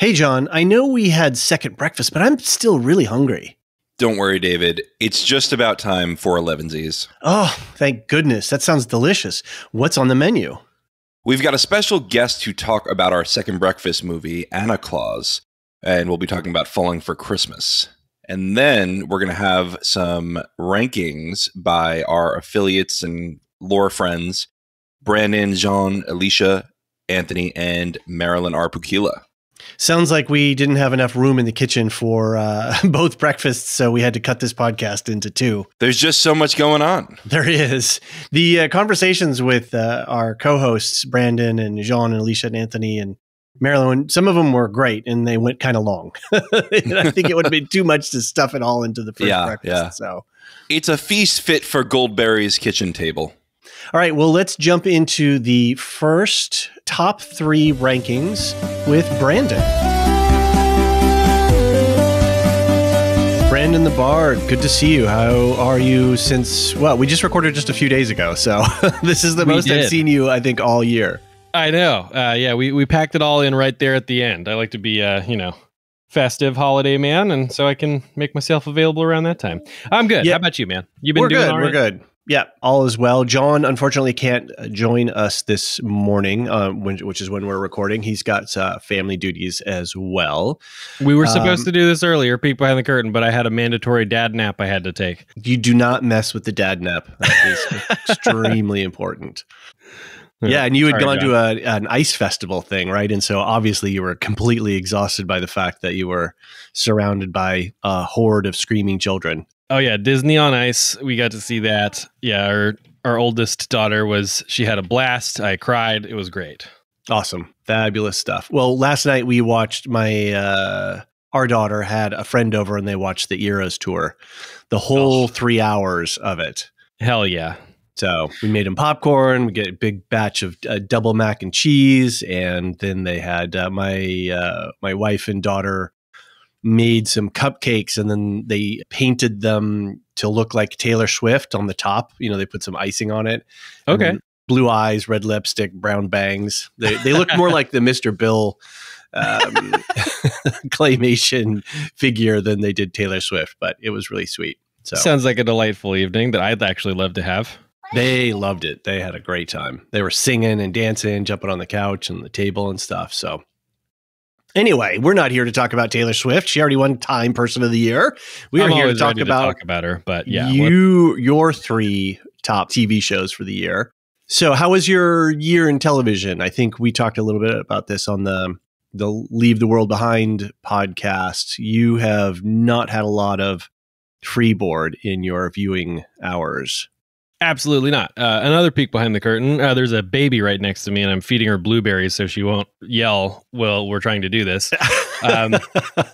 Hey, John, I know we had second breakfast, but I'm still really hungry. Don't worry, David. It's just about time for Elevenses. Oh, thank goodness. That sounds delicious. What's on the menu? We've got a special guest to talk about our second breakfast movie, Anna Claus, and we'll be talking about Falling for Christmas. And then we're going to have some rankings by our affiliates and lore friends Brandon, Jean, Elysia, Anthony, and Marilyn R. Sounds like we didn't have enough room in the kitchen for uh, both breakfasts, so we had to cut this podcast into two. There's just so much going on. There is. The uh, conversations with uh, our co hosts, Brandon and Jean and Elysia and Anthony and Marilyn, some of them were great and they went kind of long. I think it would have been too much to stuff it all into the first Yeah, breakfast. yeah. So, It's a feast fit for Goldberry's kitchen table. All right, well, let's jump into the first top three rankings with Brandon. Brandon the Bard, good to see you. How are you since, well, we just recorded just a few days ago. So, this is the We most I've seen you, I think, all year. I know. Uh, yeah, we, we packed it all in right there at the end. I like to be, uh, you know, festive holiday man, and so I can make myself available around that time. I'm good. Yeah. How about you, man? You've been we're doing good. We're good. Yeah, all is well. John unfortunately can't uh, join us this morning, uh, when, which is when we're recording. He's got uh, family duties as well. We were supposed Um, to do this earlier, peek behind the curtain, but I had a mandatory dad nap I had to take. You do not mess with the dad nap. That is extremely important. Yeah, and you had Sorry, gone to a, an ice festival thing, right? And so obviously you were completely exhausted by the fact that you were surrounded by a horde of screaming children. Oh yeah, Disney on Ice. We got to see that. Yeah, our our oldest daughter was she had a blast. I cried. It was great. Awesome. Fabulous stuff. Well, last night we watched my uh our daughter had a friend over and they watched the Eras tour. The whole Oh. 3 hours of it. Hell yeah. So, we made them popcorn, we get a big batch of uh, double mac and cheese and then they had uh, my uh my wife and daughter made some cupcakes and then they painted them to look like Taylor Swift on the top. You know, they put some icing on it. Okay. blue eyes, red lipstick, brown bangs. They they look more like the Mr. Bill um, claymation figure than they did Taylor Swift, but it was really sweet. So Sounds like a delightful evening that I'd actually love to have. they loved it. They had a great time. They were singing and dancing, jumping on the couch and the table and stuff. So anyway, we're not here to talk about Taylor Swift. She already won Time Person of the Year. We are I'm here to talk about talk about her, but yeah, you your three top TV shows for the year. So, how was your year in television? I think we talked a little bit about this on the the Leave the World Behind podcast. You have not had a lot of freeboard in your viewing hours. Absolutely not. Uh, another peek behind the curtain. Uh, there's a baby right next to me, and I'm feeding her blueberries so she won't yell while we're trying to do this. Um,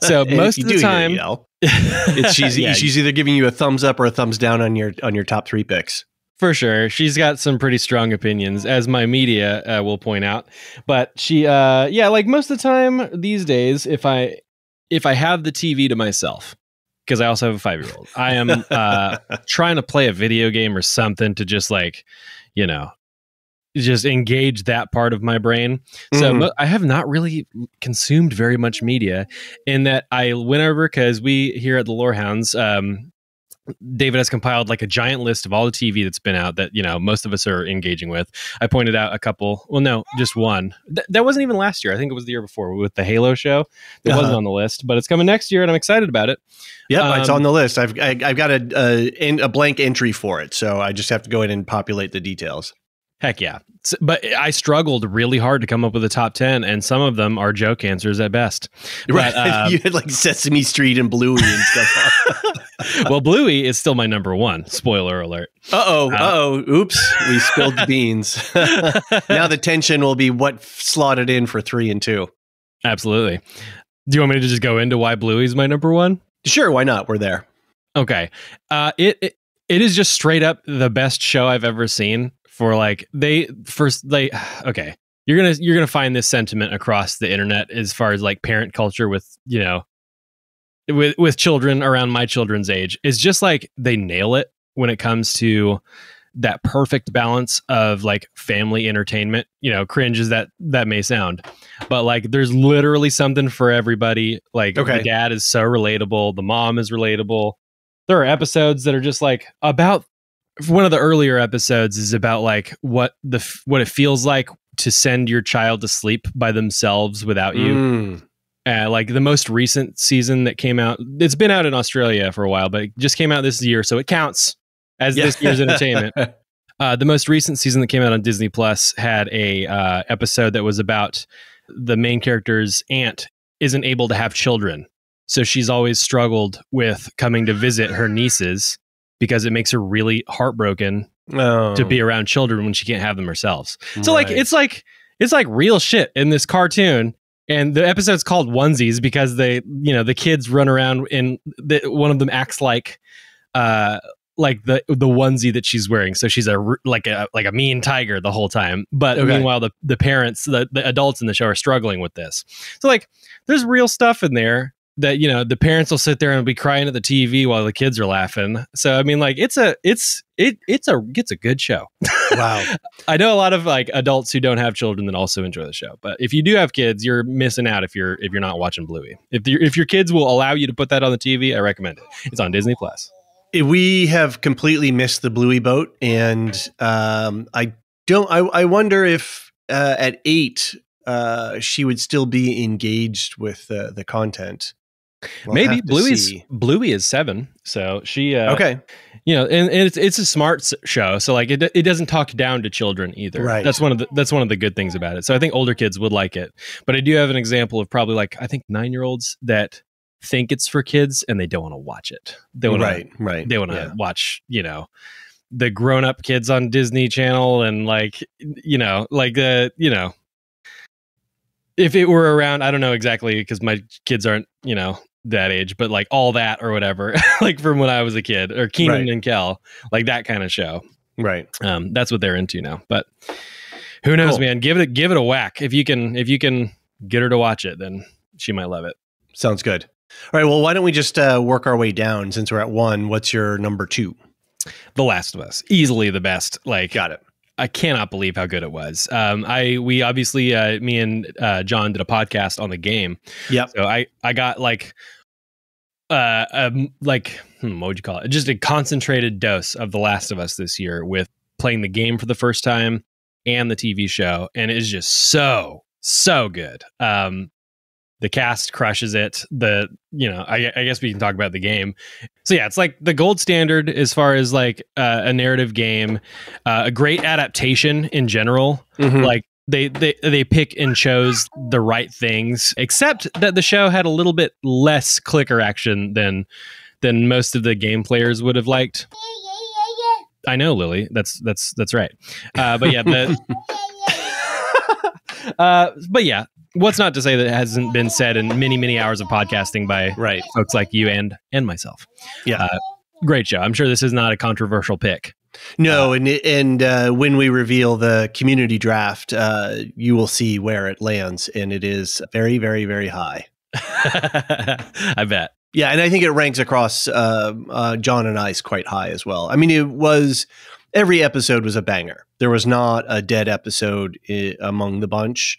so most of the time- yell, it's she's Yeah, she's either giving you a thumbs up or a thumbs down on your on your top three picks. for sure. She's got some pretty strong opinions, as my media uh, will point out. But she, uh, yeah, like most of the time these days, if I if I have the TV to myself, because I also have a five year old, I am uh, trying to play a video game or something to just like, you know, just engage that part of my brain. So Mhm. I have not really consumed very much media in that I went over because we here at the Lorehounds, um, David has compiled like a giant list of all the TV that's been out that you know most of us are engaging with. I pointed out a couple. Well, no, just one. Th- that wasn't even last year. I think it was the year before with the Halo show. That Uh-huh. wasn't on the list, but it's coming next year, and I'm excited about it. Yep, it's Um, on the list. I've I, I've got a, a in- a blank entry for it, so I just have to go in and populate the details. Heck yeah. But I struggled really hard to come up with a top 10, and some of them are joke answers at best. Right, But, um, you had like Sesame Street and Bluey and stuff. well, Bluey is still my number one. Spoiler alert. uh oh, uh oh, oops, we spilled the beans. now the tension will be what slotted in for three and two. Absolutely. Do you want me to just go into why Bluey's my number one? Sure, why not? We're there. Okay. Uh, it, it it is just straight up the best show I've ever seen. For like they first they okay. You're gonna you're gonna find this sentiment across the internet as far as like parent culture with you know with with children around my children's age. is just like they nail it when it comes to that perfect balance of like family entertainment. You know, cringe as that that may sound, but like there's literally something for everybody. Like Okay. the dad is so relatable, the mom is relatable. There are episodes that are just like about one of the earlier episodes is about like what the what it feels like to send your child to sleep by themselves without you. Mm. Uh, like the most recent season that came out, it's been out in Australia for a while, but it just came out this year, so it counts as this year's entertainment. Uh, the most recent season that came out on Disney Plus had a uh, episode that was about the main character's aunt isn't able to have children, so she's always struggled with coming to visit her nieces because it makes her really heartbroken Oh, to be around children when she can't have them herself. So like it's like it's like real shit in this cartoon. And the episode's called onesies because they, you know, the kids run around and the, one of them acts like, uh, like the the onesie that she's wearing. So she's a like a like a mean tiger the whole time. But Okay. meanwhile, the the parents, the the adults in the show are struggling with this. So like, there's real stuff in there that you know the parents will sit there and be crying at the TV while the kids are laughing. So I mean, like it's a it's it it's a it's a good show. wow. I know a lot of like adults who don't have children that also enjoy the show. But if you do have kids, you're missing out if you're if you're not watching Bluey. If you if your kids will allow you to put that on the TV, I recommend it. It's on Disney Plus. we have completely missed the Bluey boat, and um, I don't. I, I wonder if uh, at eight uh, she would still be engaged with uh, the content. We'll Maybe Bluey's see. Bluey is seven, so she uh, okay. you know, and, and it's it's a smart show, so like it it doesn't talk down to children either. Right. That's one of the that's one of the good things about it. So I think older kids would like it, but I do have an example of probably like I think nine year olds that think it's for kids and they don't want to watch it. They want right. Right. they want to Yeah. watch you know the grown up kids on disney channel and like you know like the you know if it were around i don't know exactly because my kids aren't you know that age but like all that or whatever like from when i was a kid or keenan Right. and kel like that kind of show Right. um that's what they're into now but who knows Cool. man give it give it a whack if you can if you can get her to watch it then she might love it Sounds good. All right. Well, why don't we just uh, work our way down since we're at one? What's your number two? the last of us easily the best like Got it. I cannot believe how good it was. Um, I we obviously uh, me and uh, John did a podcast on the game, Yeah. so I I got like uh um, like hmm, what would you call it? Just a concentrated dose of The Last of Us this year with playing the game for the first time and the TV show, and it's just so so good. Um, the cast crushes it. The you know I, I guess we can talk about the game. So yeah, it's like the gold standard as far as like uh, a narrative game, uh, a great adaptation in general. Mhm. Like they they they pick and chose the right things, except that the show had a little bit less clicker action than than most of the game players would have liked. I know, Lily. That's that's that's right. Uh, but yeah, the uh, but yeah, what's not to say that it hasn't been said in many many hours of podcasting by right. folks like you and and myself. Yeah. Uh, great show. I'm sure this is not a controversial pick. No, and and uh, when we reveal the community draft, uh, you will see where it lands, and it is very, very, very high. I bet. Yeah, and I think it ranks across uh, uh, John and I's quite high as well. I mean, it was every episode was a banger. There was not a dead episode i- among the bunch.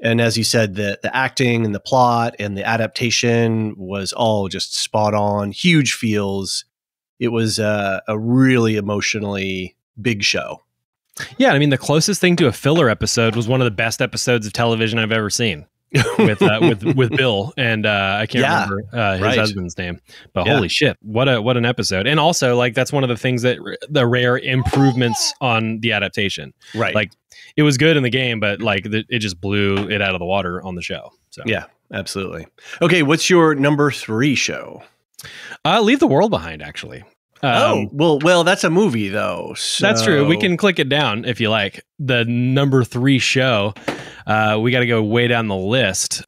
And as you said, the the acting and the plot and the adaptation was all just spot on. Huge feels. It was uh, a really emotionally big show. Yeah, I mean the closest thing to a filler episode was one of the best episodes of television I've ever seen with uh, with with Bill and uh, I can't Yeah, remember uh, his right. husband's name, but Yeah. holy shit, what a what an episode! And also like that's one of the things that the rare improvements on the adaptation. right. Like it was good in the game, but like the, it just blew it out of the water on the show. So Yeah, absolutely. Okay, what's your number three show? uh, leave the world behind. Actually, oh, Um, well, well, that's a movie though. That's true. We can click it down if you like. The number three show. Uh, we got to go way down the list.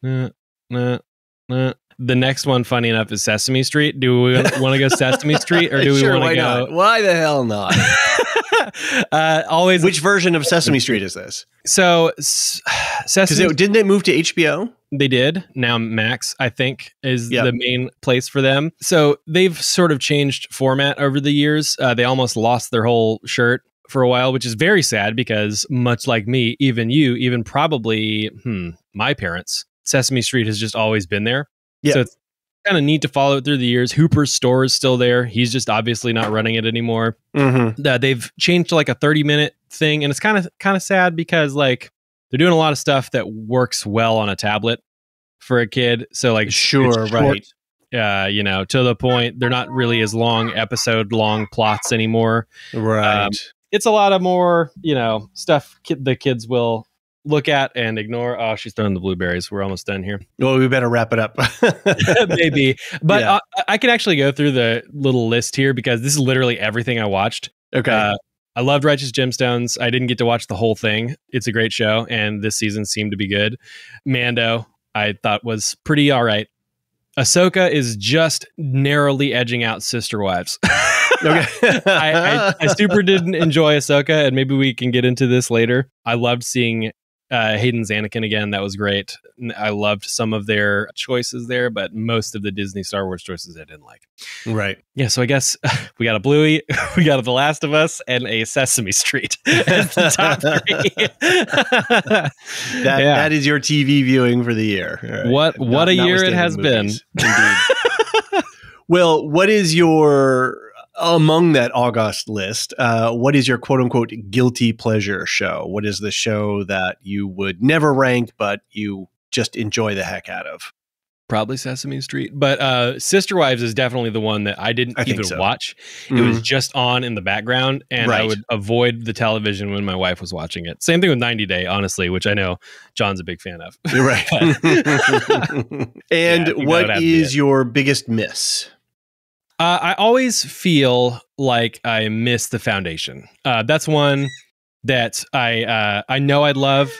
The next one, funny enough, is Sesame Street. Do we want to go Sesame Street or do we sure, want to go? not? Why the hell not? uh, always. Which version of Sesame Street is this? so s- Sesame didn't it move to HBO? They did. Now Max, I think, is Yep. the main place for them. So they've sort of changed format over the years. Uh, they almost lost their whole shirt for a while, which is very sad because much like me, even you, even probably hmm, my parents, Sesame Street has just always been there. Yeah. So it's kind of neat to follow it through the years. Hooper's store is still there. He's just obviously not running it anymore Mm-hmm. that they've changed to like a 30 minute thing and it's kind of kind of sad because like they're doing a lot of stuff that works well on a tablet for a kid so like Sure, right. uh you know to the point they're not really as long episode long plots anymore Right. Um, it's a lot of more you know stuff kid, the kids will look at and ignore oh she's throwing the blueberries we're almost done here well, we better wrap it up. maybe but Yeah. uh, i can actually go through the little list here because this is literally everything i watched okay. uh, I loved Righteous Gemstones. I didn't get to watch the whole thing. It's a great show, and this season seemed to be good. Mando, I thought was pretty all right. Ahsoka is just narrowly edging out Sister Wives. okay. I, I, I super didn't enjoy Ahsoka, and maybe we can get into this later. I loved seeing uh, Hayden's Anakin again. That was great. I loved some of their choices there, but most of the Disney Star Wars choices I didn't like. right. Yeah, so I guess we got a Bluey, we got a The Last of Us, and a Sesame Street as the top three. That Yeah. that is your TV viewing for the year. Right. What- what a year it has Indeed. well, what is your among that August list? Uh, what is your quote unquote guilty pleasure show? What is the show that you would never rank, but you just enjoy the heck out of? Probably Sesame Street, but uh, Sister Wives is definitely the one that I didn't I even so. watch. It was just on in the background, and I would avoid the television when my wife was watching it. Same thing with 90 Day, honestly, which I know John's a big fan of. You're right. and Yeah, I think that would what have to be is your biggest miss? Uh, I always feel like I miss the foundation. Uh, that's one that I uh, I know I'd love,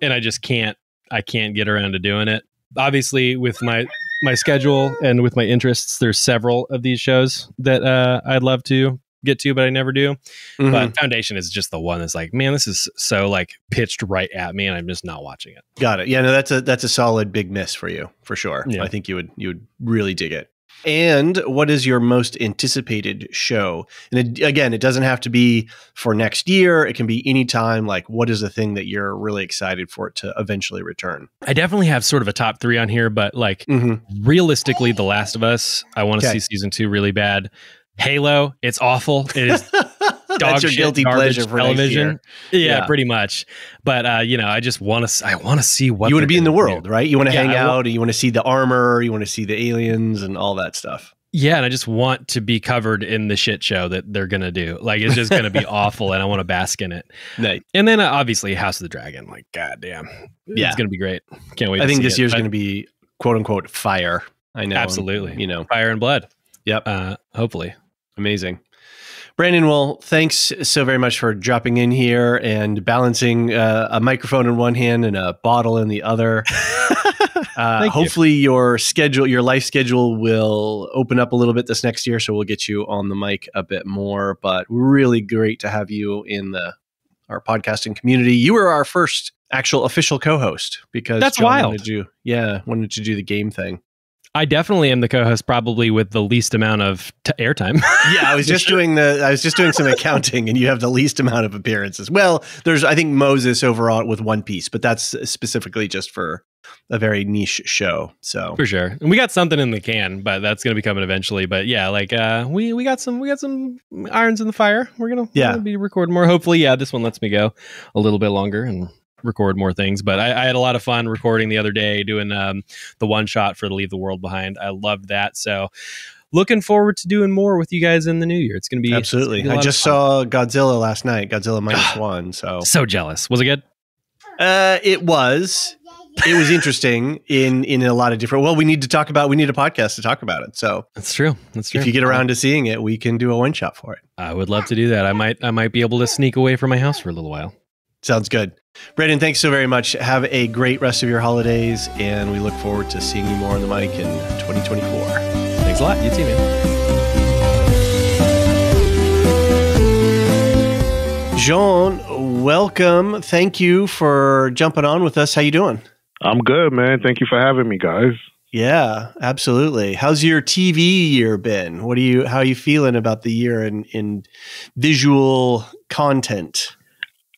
and I just can't. I can't get around to doing it. Obviously, with my my schedule and with my interests, there's several of these shows that uh, I'd love to get to, but I never do. Mhm. But Foundation is just the one that's like, man, this is so like pitched right at me, and I'm just not watching it. Got it. Yeah, no, that's a that's a solid big miss for you for sure. Yeah. I think you would you would really dig it. And what is your most anticipated show? And it, again, it doesn't have to be for next year. It can be any time. Like, what is the thing that you're really excited for it to eventually return? I definitely have sort of a top three on here, but like Mm-hmm. realistically, The Last of Us, I want to Okay. see season two really bad. Halo, it's awful. It is that's your shit, guilty garbage pleasure for television. Yeah, Yeah. pretty much. But uh, you know, I just want to. I want to see what. You want to be in the gonna do. world, right? You want to Yeah, hang I wa- out. you want to see the armor. You want to see the aliens and all that stuff. Yeah, and I just want to be covered in the shit show that they're gonna do. Like it's just gonna be awful, and I want to bask in it. Nice. And then uh, obviously House of the Dragon. Like, goddamn, Yeah. it's gonna be great. Can't wait. I to think see this year's But going to be quote unquote fire. I know. Absolutely. You know, fire and blood. Yep. Uh, hopefully. Amazing. Brandon, well, thanks so very much for dropping in here and balancing uh, a microphone in one hand and a bottle in the other. Uh, Thank you. hopefully, your schedule, your life schedule, will open up a little bit this next year, so we'll get you on the mic a bit more. But really great to have you in the our podcasting community. You were our first actual official co-host because That's John wild. Wanted to, yeah, wanted to do the game thing. I definitely am the co-host, probably with the least amount of t- airtime. Yeah, I was just doing the I was just doing some accounting and you have the least amount of appearances. Well, there's I think Moses overall with One Piece, but that's specifically just for a very niche show. So For sure. And we got something in the can, but that's gonna be coming eventually. But yeah, like uh we we got some we got some irons in the fire. We're gonna, we're Yeah. gonna be recording more. Hopefully, yeah, this one lets me go a little bit longer and record more things. But I, I had a lot of fun recording the other day doing um the one shot for the Leave the World Behind. I loved that. So looking forward to doing more with you guys in the new year. It's gonna be absolutely. be I just saw Godzilla last night, Godzilla minus one. So so jealous. Was it good? uh it was it was interesting in in a lot of different well, we need to talk about we need a podcast to talk about it. So That's true. That's true. if you get around to seeing it, we can do a one shot for it. I would love to do that. I might I might be able to sneak away from my house for a little while. Sounds good. Brandon, thanks so very much. Have a great rest of your holidays, and we look forward to seeing you more on the mic in 2024. Thanks a lot. You too, man. Jean, welcome. Thank you for jumping on with us. How you doing? I'm good, man. Thank you for having me, guys. Yeah, absolutely. How's your TV year been? What are you how are you feeling about the year in in visual content?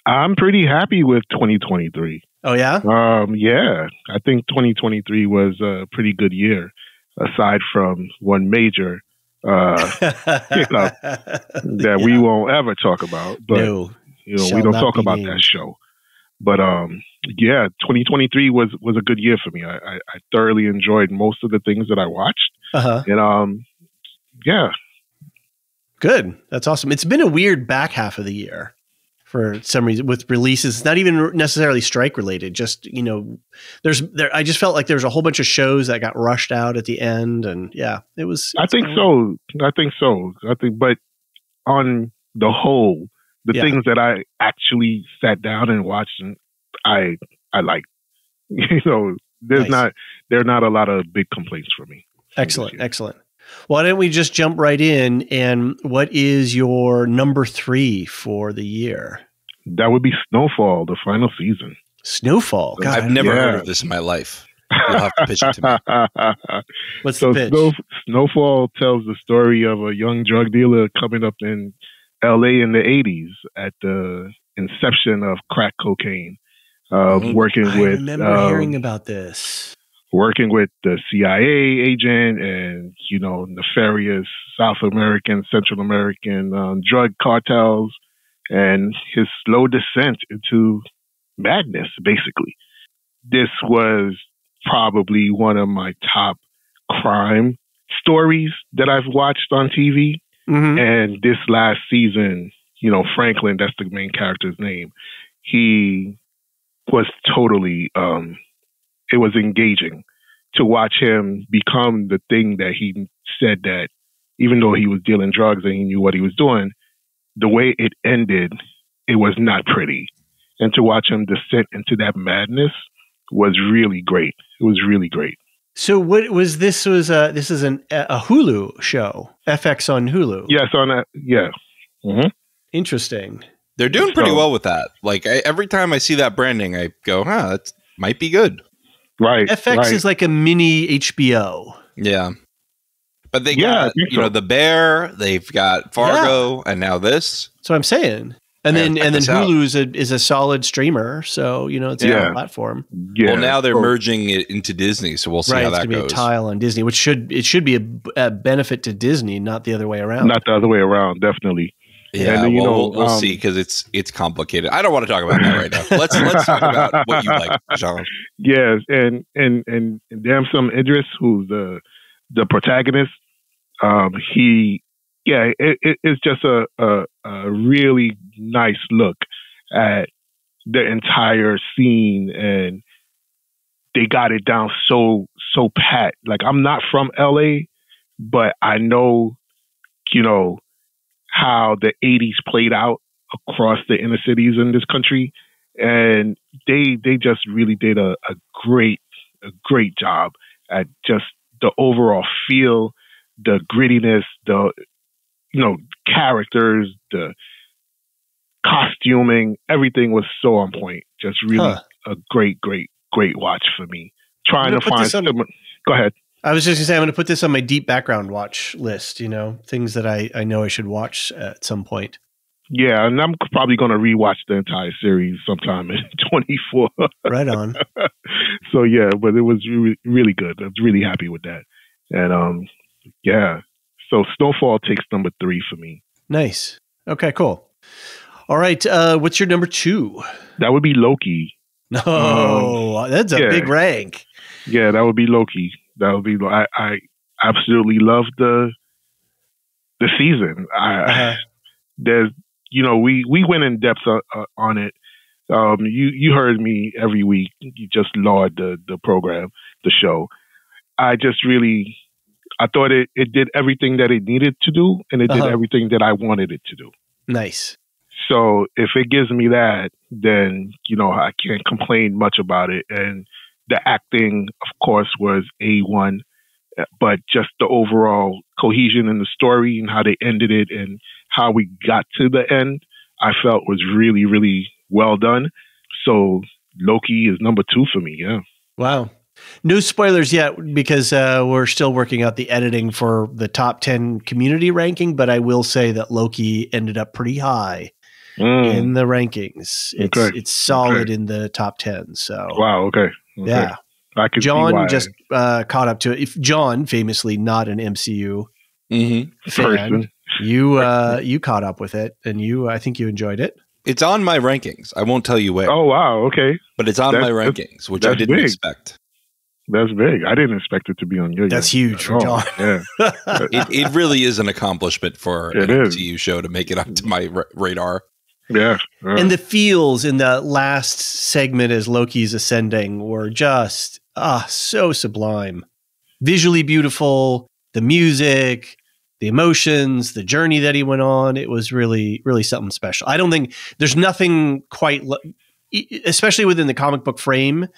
I'm pretty happy with 2023. Oh yeah? Um yeah, I think 2023 was a pretty good year aside from one major uh that we won't ever talk about, but no, you know, we don't talk about named. that show. But um yeah, 2023 was was a good year for me. I, I, I thoroughly enjoyed most of the things that I watched. uh-huh. And um yeah, Good. That's awesome. It's been a weird back half of the year for some reason with releases. Not even necessarily strike related. Just you know, there's there. I just felt like there was a whole bunch of shows that got rushed out at the end, and yeah, it was. I think uh, so. I think so. I think, but on the whole, the Yeah. things that I actually sat down and watched, and I I like. You know, there's Nice. not there are not a lot of big complaints for me. Excellent, excellent. Why don't we just jump right in? And what is your number three for the year? That would be Snowfall, the final season. Snowfall. God, I've never yeah. heard of this in my life. You'll have to pitch it to me. What's so the pitch? Snow, Snowfall tells the story of a young drug dealer coming up in L.A. in the '80s at the inception of crack cocaine, uh, Mhm. working I with remember um, hearing about this. Working with the CIA agent and you know nefarious South American, Central American um, drug cartels, and his slow descent into madness. Basically, this was probably one of my top crime stories that I've watched on TV. Mhm. And this last season, you know, Franklin, that's the main character's name. He was totally, um, it was engaging to watch him become the thing that he said that even though he was dealing drugs and he knew what he was doing, the way it ended, it was not pretty. And to watch him descend into that madness was really great. It was really great. So what was this? Was a this is an a Hulu show? FX on Hulu. Yes, on that. Yeah. hmm Interesting. They're doing pretty So- well with that. Like I, every time I see that branding, I go, "Huh, that might be good." Right. FX right. is like a mini HBO. Yeah, but they Yeah, got think you know the Bear, they've got Fargo, and now this. That's what I'm saying. And Yeah, then and then. Hulu is a is a solid streamer. So you know it's a Yeah. good platform. Yeah. Well, now they're merging it into Disney, so we'll see right, how it's that gonna be a tile on Disney, which should it should be a, a benefit to Disney, not the other way around. Not the other way around, definitely. Yeah, then, you well, know, we'll, we'll um, see because it's it's complicated. I don't want to talk about that right now. Let's let's talk about what you like, John. Yes, and and and Damson Idris, who's the the protagonist, um, he, yeah, it, it, it's just a, a a really nice look at the entire scene, and they got it down so so pat. Like I'm not from LA, but I know, you know, how the '80s played out across the inner cities in this country, and they they just really did a, a great a great job at just the overall feel, the grittiness, the you know characters, the costuming, everything was so on point. Just really Huh. a great, great, great watch for me. Trying to find similar. Go ahead. I was just gonna say I'm gonna put this on my deep background watch list. You know, things that I I know I should watch at some point. Yeah, and I'm probably going to rewatch the entire series sometime in 24. Right on. so yeah, but it was really, really good. I was really happy with that. And um, yeah. So Snowfall takes number three for me. nice. Okay, cool. All right. Uh, what's your number two? That would be Loki. No, that's a Um, yeah. big rank. Yeah, that would be Loki. That would be. I, I absolutely love the the season. I, Uh-huh. there's, you know, we we went in depth uh, uh, on it. Um, you you heard me every week. You just laud the the program, the show. I just really, I thought it it did everything that it needed to do, and it Uh-huh. did everything that I wanted it to do. Nice. So if it gives me that, then you know I can't complain much about it. And the acting, of course, was a one, but just the overall cohesion in the story and how they ended it and how we got to the end, I felt was really, really well done. So Loki is number two for me. Yeah. Wow. No spoilers yet because uh, we're still working out the editing for the top 10 community ranking, but I will say that Loki ended up pretty high Mm. in the rankings. It's Okay. it's solid Okay. in the top 10. So, Wow. Okay. Okay. yeah. I can see John why. just uh, caught up to it. If John, famously not an MCU Mm-hmm. fan, person. you uh, you caught up with it, and you I think you enjoyed it. It's on my rankings. I won't tell you where, Oh wow. Okay. but it's on that- my rankings, which I didn't big. expect. That's big. I didn't expect it to be on your. That's huge for Oh, John. Yeah. It, it really is an accomplishment for It an is. MCU show to make it up to my ra- radar. Yeah. yeah. and the feels in the last segment as Loki's ascending were just ah so sublime, visually beautiful. The music, the emotions, the journey that he went on. It was really, really something special. I don't think there's nothing quite, especially within the comic book frame.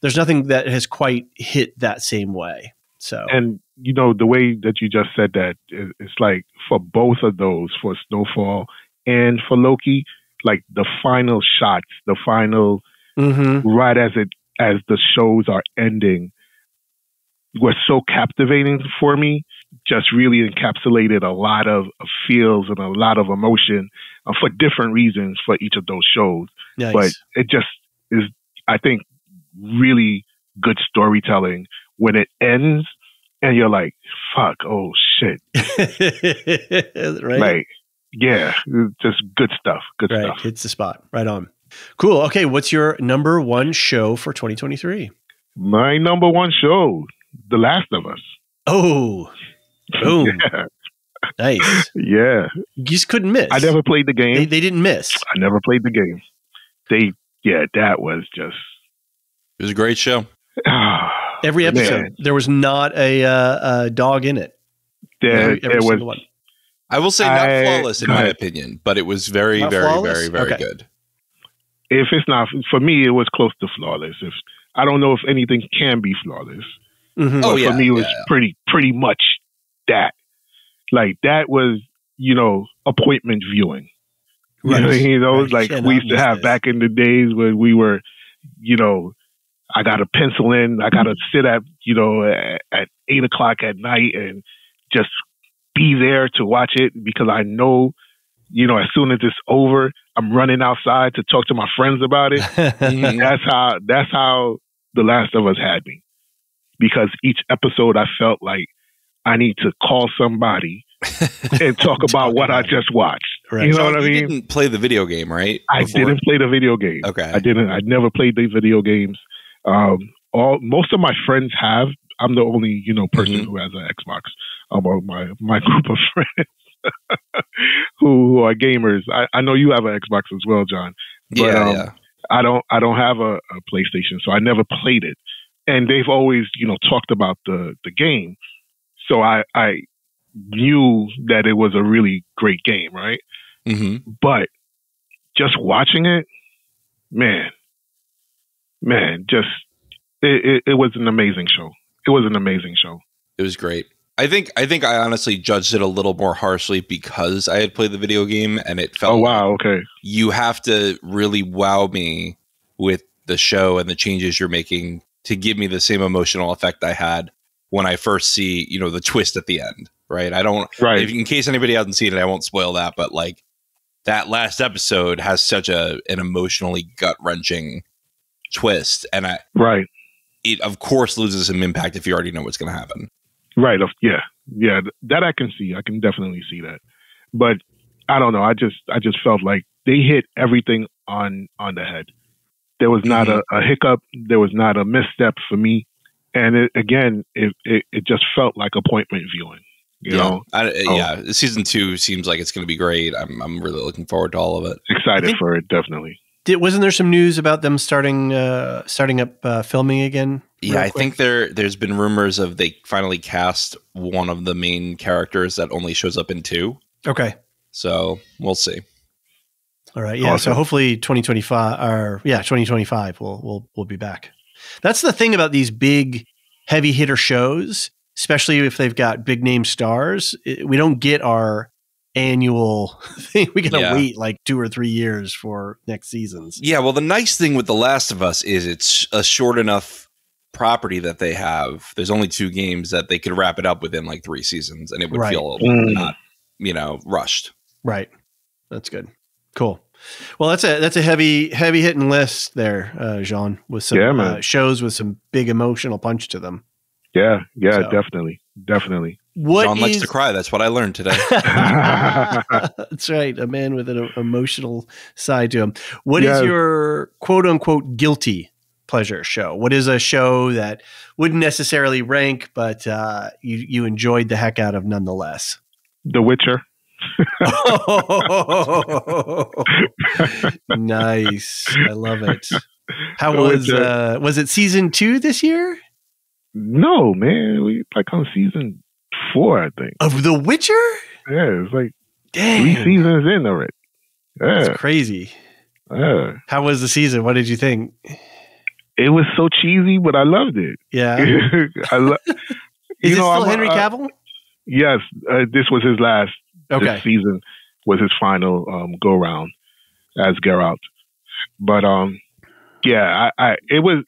There's nothing that has quite hit that same way. So and you know the way that you just said that it's like for both of those for snowfall and for loki like the final shots the final Mhm. right as it as the shows are ending were so captivating for me just really encapsulated a lot of, of feels and a lot of emotion uh, for different reasons for each of those shows nice. but it just is i think really good storytelling when it ends and you're like fuck oh shit right. like yeah just good stuff good right. stuff Hits the spot. Right on. Cool. Okay. What's your number one show for 2023? my number one show the last of us Oh, boom. yeah, nice. yeah. You just couldn't miss. i never played the game They, they didn't miss. i never played the game they yeah that was just It was a great show. Every episode, Man. there was not a, uh, a dog in it. there, every, every there was single one. I will say not I- flawless in my opinion, but it was very, Not very, flawless? very, very Okay. good. if it's not for me it was close to flawless if i don't know if anything can be flawless Mhm. Oh, but yeah, for me it was yeah, yeah. pretty pretty much that like that was you know appointment viewing You know, Right. you know Right. like Cannot we used to have this. back in the days when we were you know i got to pencil in i got to sit at you know at, at eight o'clock at night and just be there to watch it because i know you know as soon as it's over i'm running outside to talk to my friends about it that's how that's how the last of us had me because each episode i felt like i need to call somebody and talk about what i about it. just watched Right. you know Sean, what i you mean didn't play the video game, right? i before? didn't play the video game Okay. i didn't i never played the video games um all most of my friends have i'm the only you know person Mhm. who has an xbox among my my group of friends who, who are gamers I, I know you have an xbox as well john but, yeah, um, yeah. I don't I don't have a, a PlayStation, so I never played it. And they've always, you know, talked about the the game. So I I knew that it was a really great game, right? hmm But just watching it, man, man, just it, it, it was an amazing show. It was an amazing show. It was great. I think I think I honestly judged it a little more harshly because I had played the video game and it felt Oh wow, okay. you have to really wow me with the show and the changes you're making to give me the same emotional effect I had when I first see, you know, the twist at the end, right? I don't Right. if, in case anybody hasn't seen it, I won't spoil that, but like that last episode has such a an emotionally gut-wrenching twist and I Right. it of course loses some impact if you already know what's going to happen. Right. Yeah. Yeah. That I can see. I can definitely see that. But I don't know. I just I just felt like they hit everything on on the head. There was not a, a hiccup. There was not a misstep for me. And it, again, it, it it just felt like appointment viewing. You know, I, Oh. yeah, season 2 seems like it's going to be great. I'm I'm really looking forward to all of it. excited think- for it. Definitely. Did, wasn't there some news about them starting uh, starting up uh, filming again? Yeah, I think there there's been rumors of they finally cast one of the main characters that only shows up in two. Okay. So we'll see. All right. Yeah. So hopefully 2025 or yeah, 2025 we'll we'll we'll be back. That's the thing about these big heavy hitter shows, especially if they've got big name stars. It, we don't get our annual thing. We got to Yeah. wait like 2 or 3 years for next seasons. Yeah, well, the nice thing with The Last of Us is it's a short enough property that they have. There's only two games that they could wrap it up within like three seasons, and it would Right. feel Mm. not, you know, rushed. Right. That's good. Cool. Well, that's a that's a heavy heavy hitting list there, uh, Jean, with some Yeah, uh, shows with some big emotional punch to them. Yeah, yeah, So. definitely, definitely. What John likes to cry. That's what I learned today. That's right. A man with an emotional side to him. What is Yeah. your quote unquote guilty pleasure show? What is a show that wouldn't necessarily rank, but uh, you, you enjoyed the heck out of nonetheless? The Witcher. Oh, nice. I love it. How The was uh, was it season two this year No, man, we like on season four, I think. of The Witcher? Yeah, it's like Dang, three seasons in already. that's Yeah, crazy. yeah. How was the season? What did you think? It was so cheesy, but I loved it. Yeah, I love. is you it know, still I'm Henry I- Cavill? yes, uh, this was his last. Okay, season was his final um, go round as Geralt. But um, yeah, I, I it was.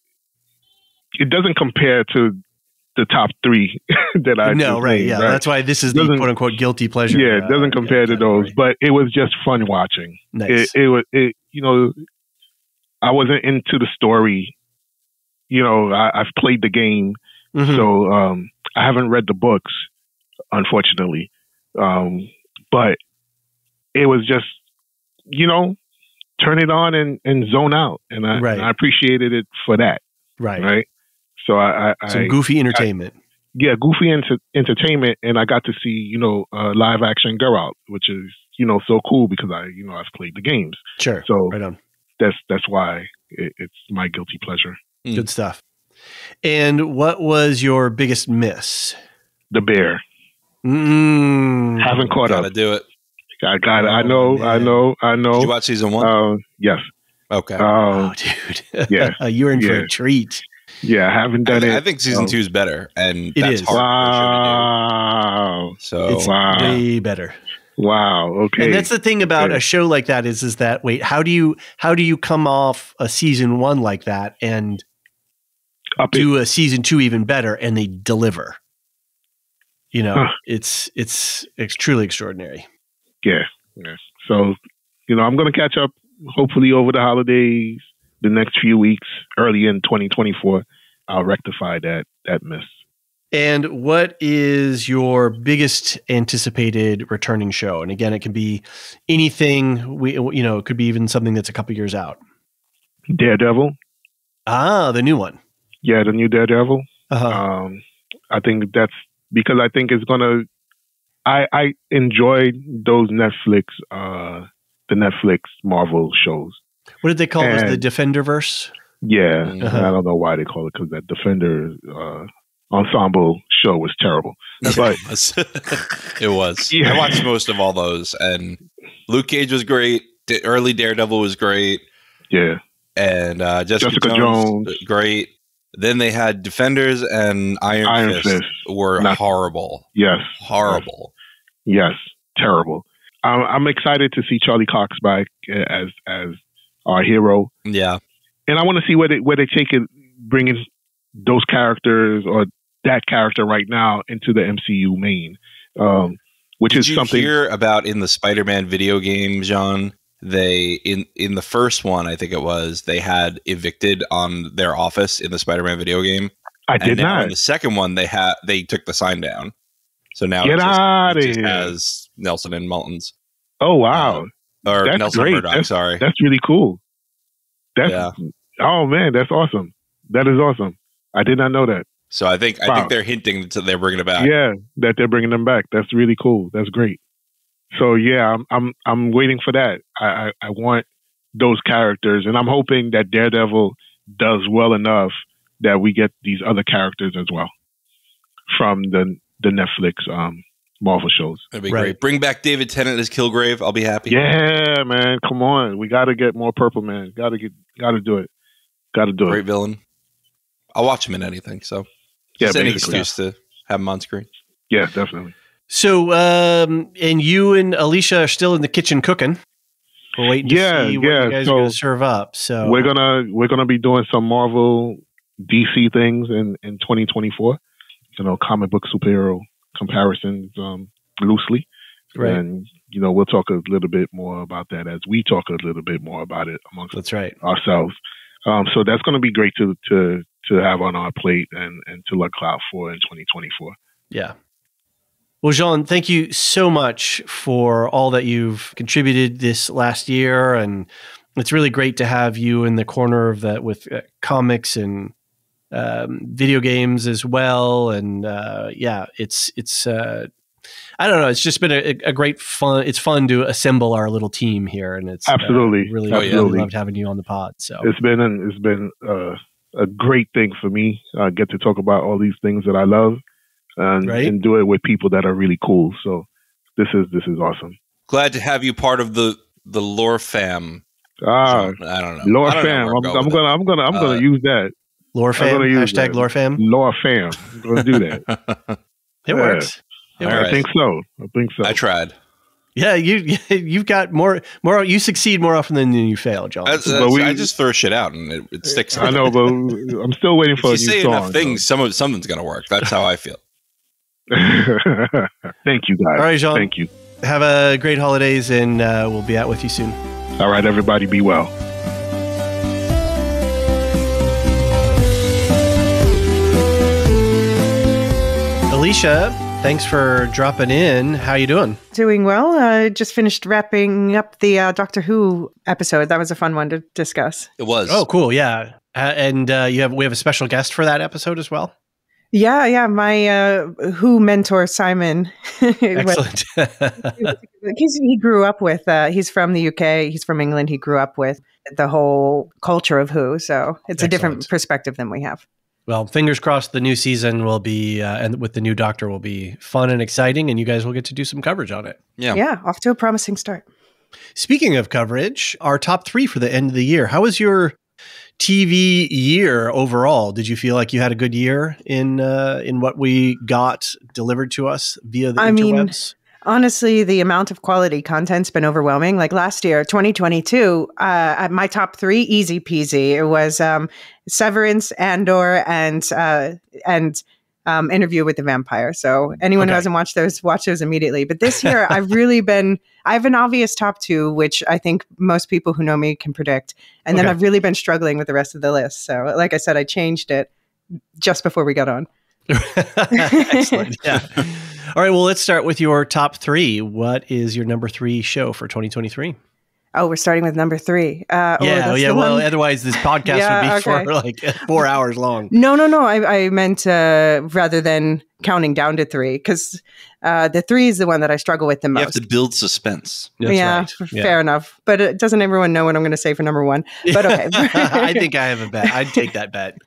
It doesn't compare to the top three that I no, just right? named, Yeah, right? that's why this is the Doesn't- quote unquote guilty pleasure. yeah, it uh, doesn't compare to category. those, but it was just fun watching. Nice. It, it was, it, you know, I wasn't into the story. You know, I, I've played the game, Mhm. so um, I haven't read the books, unfortunately. Um, but it was just, you know, turn it on and, and zone out, and I, Right. and I appreciated it for that. right. Right. So I, I, Some I goofy entertainment. yeah, goofy enter- entertainment, and I got to see you know uh, live action Geralt, which is you know so cool because I you know I've played the games, sure. so right on. that's that's why it, it's my guilty pleasure. Mm. Good stuff. And what was your biggest miss? The Bear Mm. haven't caught Gotta up. do it. I got it. I Oh, know. I know. I Did you know. watch season one? Um, yes. okay. Oh, Um, dude. yeah. You're in for a treat. yeah, I haven't done thi- it. I think season Oh. two is better, and It that's is. hard Wow. for a to do. It's So wow. way better. Wow. Okay. And that's the thing about Yeah. a show like that is is that wait, how do you how do you come off a season 1 like that and Up do a season 2 even better and they deliver? You know, Huh. it's it's it's truly extraordinary. Yeah. Yeah. So, you know, I'm going to catch up hopefully over the holidays, the next few weeks, early in 2024. I'll rectify that that miss. And what is your biggest anticipated returning show? And again, it can be anything. We, you know, it could be even something that's a couple years out. Daredevil. Ah, the new one. Yeah, the new Daredevil. Uh-huh. Um, I think that's because I think it's gonna. I I enjoyed those Netflix, uh, the Netflix Marvel shows. what did they call it? Was the and- Defenderverse? Yeah. Uh-huh. I don't know why they call it because that Defender uh, ensemble show was terrible. But it was. it was. Yeah. I watched most of all those, and Luke Cage was great. Da- early Daredevil was great, yeah, and uh, Jessica, Jessica Jones, Jones. great. Then they had Defenders and Iron, Iron Fist, Fist. were Not- horrible, yes, horrible. yes, terrible. I'm, I'm excited to see Charlie Cox back uh, as as our hero. Yeah, and I want to see where they where they take it, bringing those characters or that character right now into the MCU main, um, which Did is you something. hear about in the Spider-Man video game, John? They in in the first one, I think it was, they had evicted on their office in the Spider-Man video game. I did not in the second one, they had they took the sign down. So now get it just, out it just here. has Nelson and Mullins oh wow, um, or That's Nelson great. Murdock. That's- sorry. that's really cool. That's Yeah. oh man, that's awesome. That is awesome. I did not know that. So I think I think they're hinting that they're bringing it back. Yeah, that they're bringing them back. That's really cool. That's great. So yeah, I'm I'm I'm waiting for that. I I, I want those characters, and I'm hoping that Daredevil does well enough that we get these other characters as well from the the Netflix um Marvel shows. That'd be Right. great. Bring back David Tennant as Kilgrave. I'll be happy. Yeah, man, come on. We got to get more Purple Man. Got to get, got to do it. Got to do Great it. Great villain. I'll watch him in anything. So Yeah, just any basically. excuse to have him on screen. Yeah, definitely. So, um, and you and Elysia are still in the kitchen cooking. We're waiting to Yeah, see what yeah, you guys so are going to serve up. So We're gonna we're gonna be doing some Marvel DC things in in 2024. You know, comic book superhero comparisons um, loosely, right. and you know we'll talk a little bit more about that as we talk a little bit more about it amongst That's right. ourselves. Um, so that's going to be great to to to have on our plate and and to look out for in 2024. Yeah. Well, Jean, thank you so much for all that you've contributed this last year, and it's really great to have you in the corner of that with uh, comics and um, video games as well. And uh, yeah, it's it's uh, I don't know, it's just been a, a great fun. It's fun to assemble our little team here, and it's uh, Absolutely. really, Oh, really. Absolutely. loved having you on the pod. So It's been an, it's been uh, a great thing for me. I get to talk about all these things that I love and, Right. and do it with people that are really cool. So this is this is awesome. Glad to have you part of the the lore fam. Ah, I don't know. Lore don't know fam. where I'm, going I'm, gonna, I'm gonna I'm Uh, gonna use that. lore fam, gonna use hashtag that. lore fam. Lore fam. I'm gonna do that. it. It Yeah. works. It works. right. I think so. I think so. I tried. Yeah, you you've got more more. You succeed more often than you fail, John. That's- But that's- we- I just throw shit out and it, it sticks. I know, but I'm still waiting If for you a new say song. enough things, some of something's gonna work. That's how I feel. So. Thank you, guys. All right, Jean. Thank you. Have a great holidays, and uh, we'll be out with you soon. All right, everybody, be well. Elysia, thanks for dropping in. How you doing? Doing well. Uh, just finished wrapping up the uh, Doctor Who episode. That was a fun one to discuss. It was. Oh, cool. Yeah, uh, and uh, you have we have a special guest for that episode as well. Yeah, yeah. My uh, Who mentor Simon. Excellent. He's, he grew up with. Uh, he's from the UK. He's from England. He grew up with the whole culture of Who. So it's a different perspective than we have. well, fingers crossed. The new season will be, uh, and with the new Doctor, will be fun and exciting, and you guys will get to do some coverage on it. yeah. Yeah, off to a promising start. Speaking of coverage, our top three for the end of the year. How was your TV year overall? Did you feel like you had a good year in uh, in what we got delivered to us via the I mean, interwebs? Honestly, the amount of quality content's been overwhelming. Like last year, 2022, uh, my top three, easy peasy. It was um, Severance, Andor, and uh, and um, Interview with the Vampire. So anyone who hasn't watched those, watch those immediately. But this year, I've really been. I have an obvious top two, which I think most people who know me can predict, and then I've really been struggling with the rest of the list. So, like I said, I changed it just before we got on. Excellent. Yeah. All right. Well, let's start with your top three. What is your number three show for 2023? Oh, we're starting with number three. Uh, oh, yeah. that's yeah. Well, one- otherwise this podcast Yeah, would be okay. for like four hours long. No, no, no. I, I meant uh, rather than counting down to three, because uh, the three is the one that I struggle with the most. You have to build suspense. That's yeah, right. f- fair enough. But uh, doesn't everyone know what I'm going to say for number one? But okay. I think I have a bet. I'd take that bet.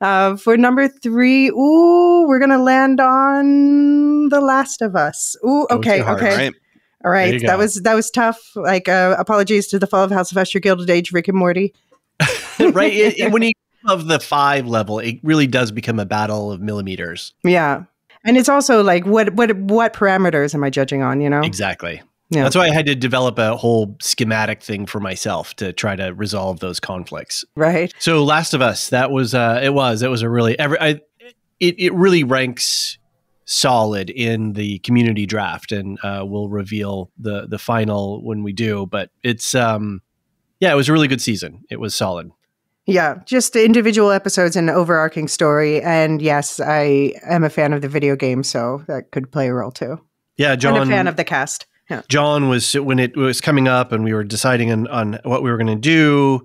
Uh, for number three, ooh, we're going to land on The Last of Us. Ooh, okay, too okay. All right. All right. That was that was tough. Like, uh, apologies to the Fall of House of Usher, Gilded Age, Rick and Morty. right. It- it- when you of the five level, it really does become a battle of millimeters. Yeah. And it's also like, what what what parameters am I judging on? You know? Exactly. Yeah. That's why I had to develop a whole schematic thing for myself to try to resolve those conflicts. Right. So Last of Us, that was uh it was it was a really every I it it really ranks solid in the community draft and uh we'll reveal the the final when we do, but it's um yeah, it was a really good season. It was solid. Yeah, just individual episodes and overarching story. And yes, I am a fan of the video game, so that could play a role too. Yeah, John and a fan of the cast. Yeah. John was when it was coming up and we were deciding on, on what we were going to do.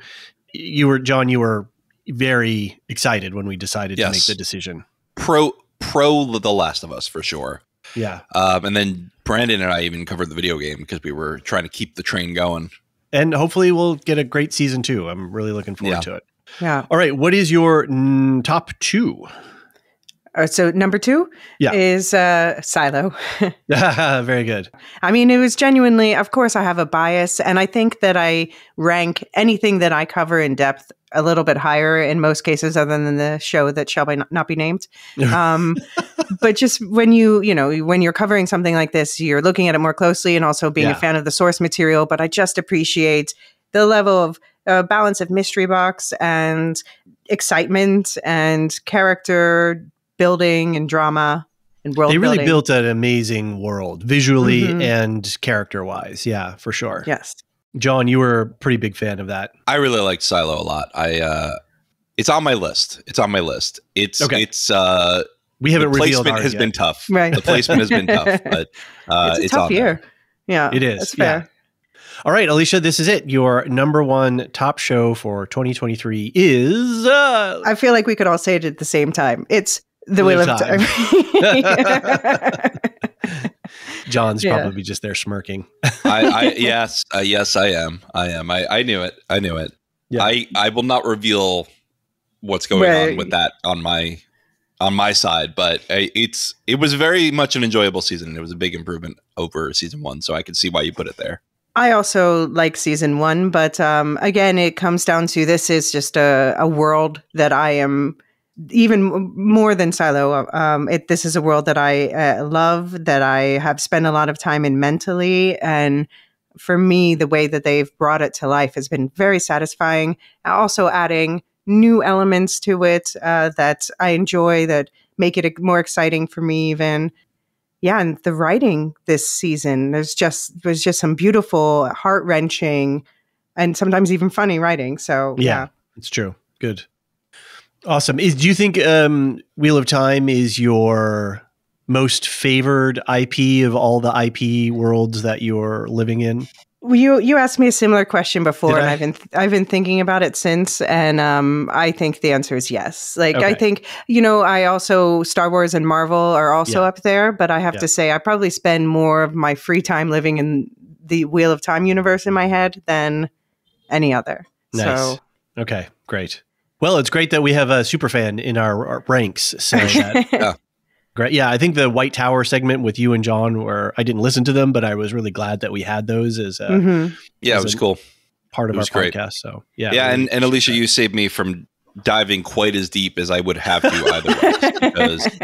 You were John. You were very excited when we decided to make the decision. Pro pro The Last of Us for sure. Yeah, Um, and then Brandon and I even covered the video game because we were trying to keep the train going. and hopefully we'll get a great season two. I'm really looking forward Yeah. to it. Yeah. All right, what is your mm, top two? Uh, so number two Yeah. is uh, Silo. Very good. I mean, it was genuinely, of course, I have a bias, and I think that I rank anything that I cover in depth a little bit higher in most cases, other than the show that shall not be named. Um, but just when you, you know, when you're covering something like this, you're looking at it more closely and also being Yeah. a fan of the source material. But I just appreciate the level of uh, balance of mystery box and excitement and character building and drama and world they really building. built an amazing world visually Mhm. and character wise. Yeah, for sure. Yes. John, you were a pretty big fan of that. I really liked Silo a lot. I uh it's on my list. It's on my list. It's Okay. it's uh We the haven't revealed placement ours has yet. been tough. Right. The placement has been tough, but uh it's a it's, tough on there. year. Yeah. It is, That's fair. All right, Elysia, this is it. Your number one top show for 2023 is uh, I feel like we could all say it at the same time. It's the Wheel Wheel of of Time. John's Yeah. probably just there smirking. I, I yes, uh, yes, I am. I am. I, I knew it. I knew it. Yeah. I I will not reveal what's going Right. on with that on my on my side, but I, it's it was very much an enjoyable season. It was a big improvement over season one, so I can see why you put it there. I also like season one, but um, again, it comes down to this is just a, a world that I am even more than Silo. Um, it, this is a world that I uh, love, that I have spent a lot of time in mentally. And for me, the way that they've brought it to life has been very satisfying. Also, adding new elements to it uh, that I enjoy that make it more exciting for me, even yeah, and the writing this season, there's just there's just some beautiful, heart wrenching, and sometimes even funny writing. So Yeah. yeah, It's true. Good. Awesome. Is do you think um, Wheel of Time is your most favored IP of all the IP worlds that you're living in? Well, you you asked me a similar question before, and? I've been I've been thinking about it since, and um, I think the answer is yes. Like I think you know, I also Star Wars and Marvel are also Yeah. up there, but I have Yeah. to say I probably spend more of my free time living in the Wheel of Time universe in my head than any other. Nice. So Okay, great. Well, it's great that we have a super fan in our, our ranks. So that, Yeah. great. Yeah, I think the White Tower segment with you and John were I didn't listen to them, but I was really glad that we had those as a mhm. Yeah, it was an- cool. part of It our great. podcast. So yeah, Yeah, really and, and Elysia, appreciate you saved me from diving quite as deep as I would have to otherwise because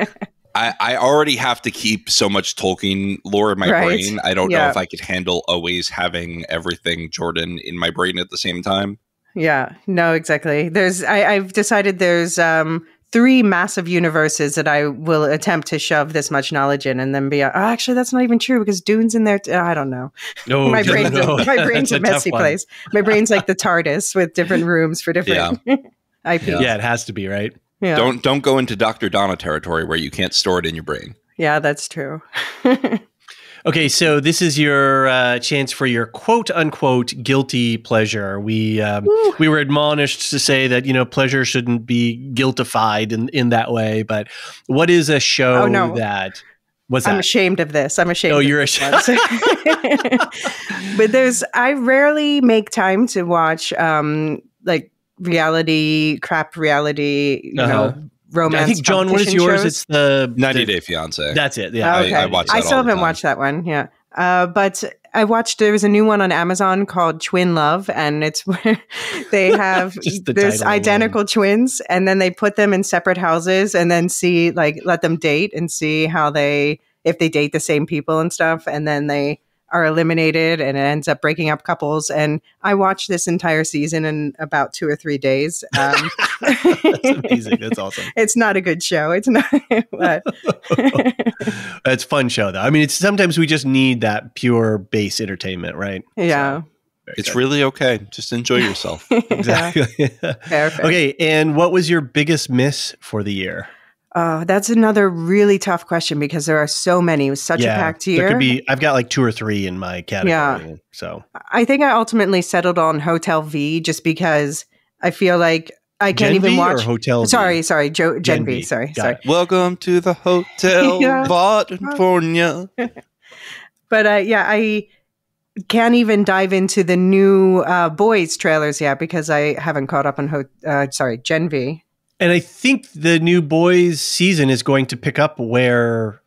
I, I already have to keep so much Tolkien lore in my Right. brain. I don't know if I could handle always having everything Jordan in my brain at the same time. Yeah, no, exactly. There's I, I've decided there's um three massive universes that I will attempt to shove this much knowledge in and then be oh, actually that's not even true because Dune's in there. T- I don't know. No, my no, brain's no. a, my brain's a That's messy one. place. My brain's like the TARDIS with different rooms for different IPs. Yeah. Yeah, it has to be right. Yeah. Don't don't go into Dr. Donna territory where you can't store it in your brain. Yeah, that's true. Okay, so this is your uh, chance for your quote unquote guilty pleasure. We um, we were admonished to say that you know pleasure shouldn't be guiltified in in that way. But what is a show Oh, no. that what's I'm that? ashamed of this. I'm ashamed. Oh, of you're this ashamed. but there's I rarely make time to watch um like reality crap reality, you Uh-huh. know, romance. I think John, what is yours? shows. It's the 90 the- Day Fiance. That's it. Yeah. Oh, I- okay. I watch I still all haven't time. watched that one. Yeah. Uh, but I watched there was a new one on Amazon called Twin Love, and it's where they have Just the this title alone. identical twins, and then they put them in separate houses, and then see like let them date and see how they if they date the same people and stuff, and then they are eliminated, and it ends up breaking up couples. And I watched this entire season in about two or three days. Um, That's amazing. That's awesome. It's not a good show. It's not, but It's a fun show though. I mean, it's sometimes we just need that pure base entertainment, right? yeah, Very It's good. really okay. Just enjoy yourself. exactly. Perfect. okay, and what was your biggest miss for the year? Uh, that's another really tough question because there are so many. It was such a packed there year. could be. I've got like two or three in my category. Yeah. So I think I ultimately settled on Hotel V just because I feel like I can't Gen even V watch. or Hotel. V? Sorry, sorry, jo- Gen, Gen V. V. Sorry, Got sorry. it. Welcome to the Hotel Yeah. California. But uh, yeah, I can't even dive into the new uh, boys trailers yet because I haven't caught up on. Ho- uh, sorry, Gen V. And I think the new boys season is going to pick up where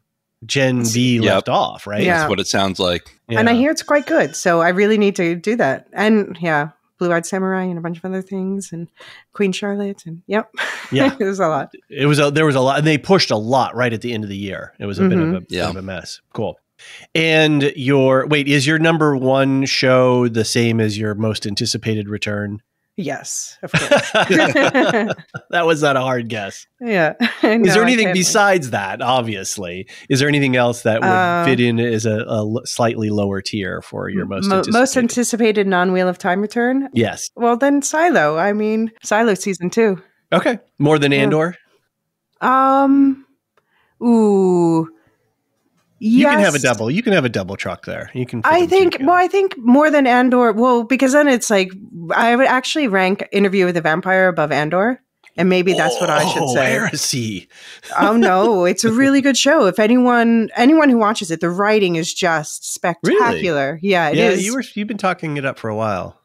Gen V Yep. left off, right? Yeah. That's what it sounds like. And I hear it's quite good. So I really need to do that. And yeah, Blue Eyed Samurai and a bunch of other things and Queen Charlotte and yep. Yeah. There's a lot. it was a, there was a lot and they pushed a lot right at the end of the year it was a bit of mm-hmm. a, bit of a mess cool and your wait is your number one show the same as your most anticipated return Yes, of course. that was not a hard guess yeah. is there anything besides that obviously is there anything else that would Uh, fit in as a slightly lower tier for your most Mo- anticipated? most anticipated non Wheel of Time return? yes Well, then Silo. I mean, Silo season two. okay more than Yeah. andor Um, ooh. You can have a double you can have a double truck there you can I think, well, I think more than Andor. Well, because then it's like I would actually rank Interview with the Vampire above Andor, and maybe that's what I should Oh, say. heresy oh no, it's a really good show. If anyone anyone who watches it, the writing is just spectacular. Really? Yeah, it is. yeah you were you've been talking it up for a while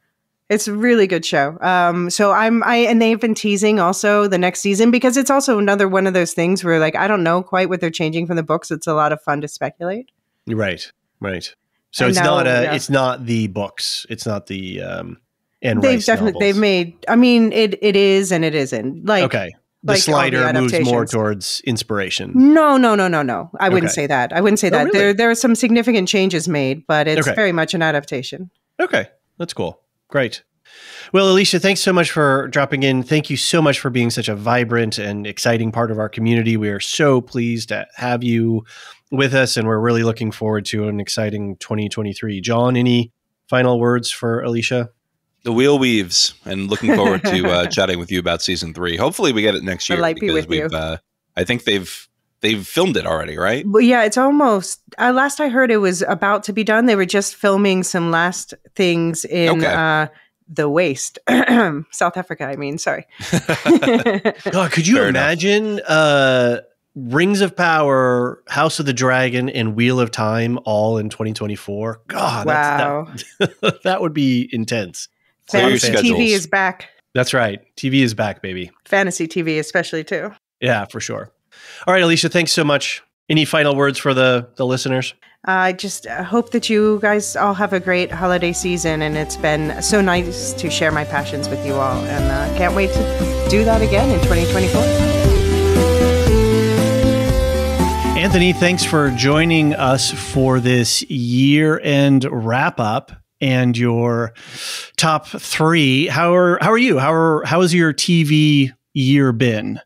It's a really good show. Um, so I'm I and they've been teasing also the next season because it's also another one of those things where like I don't know quite what they're changing from the books. It's a lot of fun to speculate. Right, right. So it's not a, it's not the books. It's not the um, and they've definitely they've made. I mean, it it is and it isn't. Like okay. The like all the slider moves more towards inspiration. no, no, no, no, no. I wouldn't Okay. say that. I wouldn't say Oh, that. really? There there are some significant changes made, but it's Okay. very much an adaptation. Okay, that's cool. Great. Well, Elysia, thanks so much for dropping in. Thank you so much for being such a vibrant and exciting part of our community. We are so pleased to have you with us, and we're really looking forward to an exciting 2023. John, any final words for Elysia? The wheel weaves, and looking forward to uh, chatting with you about season three. Hopefully, we get it next The year light be with you. we've. Uh, I think they've they've filmed it already, right? Well, yeah, it's almost. Uh, last I heard, it was about to be done. They were just filming some last things in Okay. uh, the waste, South Africa. I mean, sorry. God, could you Fair imagine uh, Rings of Power, House of the Dragon, and Wheel of Time all in 2024? God, wow, that's, that, that would be intense. Clear your fantasy TV is back. That's right. TV is back, baby. Fantasy TV, especially too. Yeah, for sure. All right, Elysia, thanks so much. Any final words for the the listeners? I just uh, hope that you guys all have a great holiday season, and it's been so nice to share my passions with you all, and uh, can't wait to do that again in 2024. Anthony, thanks for joining us for this year end wrap up and your top three. How are how are you? How are how has your TV year been?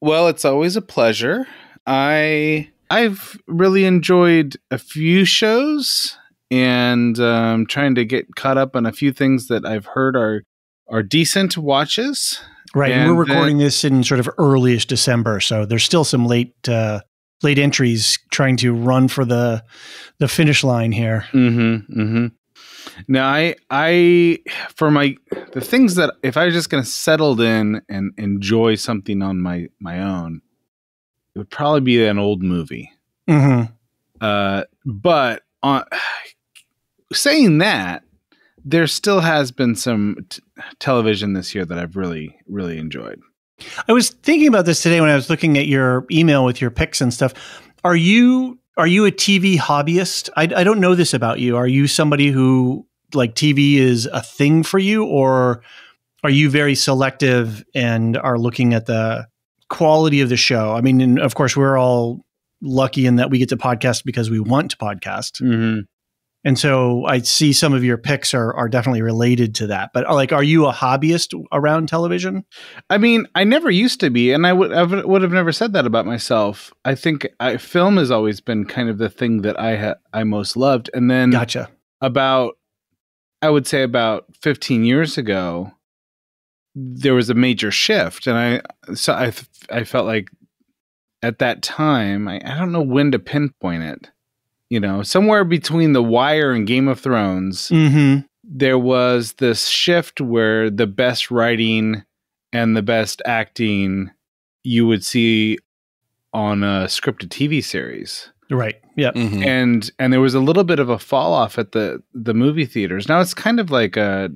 Well, it's always a pleasure. I I've really enjoyed a few shows and um, trying to get caught up on a few things that I've heard are are decent watches. Right, and And we're then- recording this in sort of earlyish December, so there's still some late uh, late entries trying to run for the the finish line here. Mm-hmm. Mm-hmm. Now, I I for my the things that if I was just going to settled in and enjoy something on my my own, it would probably be an old movie. Mm-hmm. Uh, but on saying that, there still has been some t- television this year that I've really, really enjoyed. I was thinking about this today when I was looking at your email with your picks and stuff. Are you are you a TV hobbyist? I, I don't know this about you. Are you somebody who like TV is a thing for you, or are you very selective and are looking at the quality of the show? I mean, and of course, we're all lucky in that we get to podcast because we want to podcast. Mm-hmm. And so I see some of your picks are are definitely related to that. But like, are you a hobbyist around television? I mean, I never used to be, and I would I would would have never said that about myself. I think I, film has always been kind of the thing that I ha- I most loved, and then Gotcha. about I would say about 15 years ago there was a major shift and I so I I felt like at that time I, I don't know when to pinpoint it you know somewhere between the wire and game of thrones Mm-hmm. there was this shift where the best writing and the best acting you would see on a scripted TV series Right. Yeah. Mhm. and and there was a little bit of a fall off at the the movie theaters. Now it's kind of like a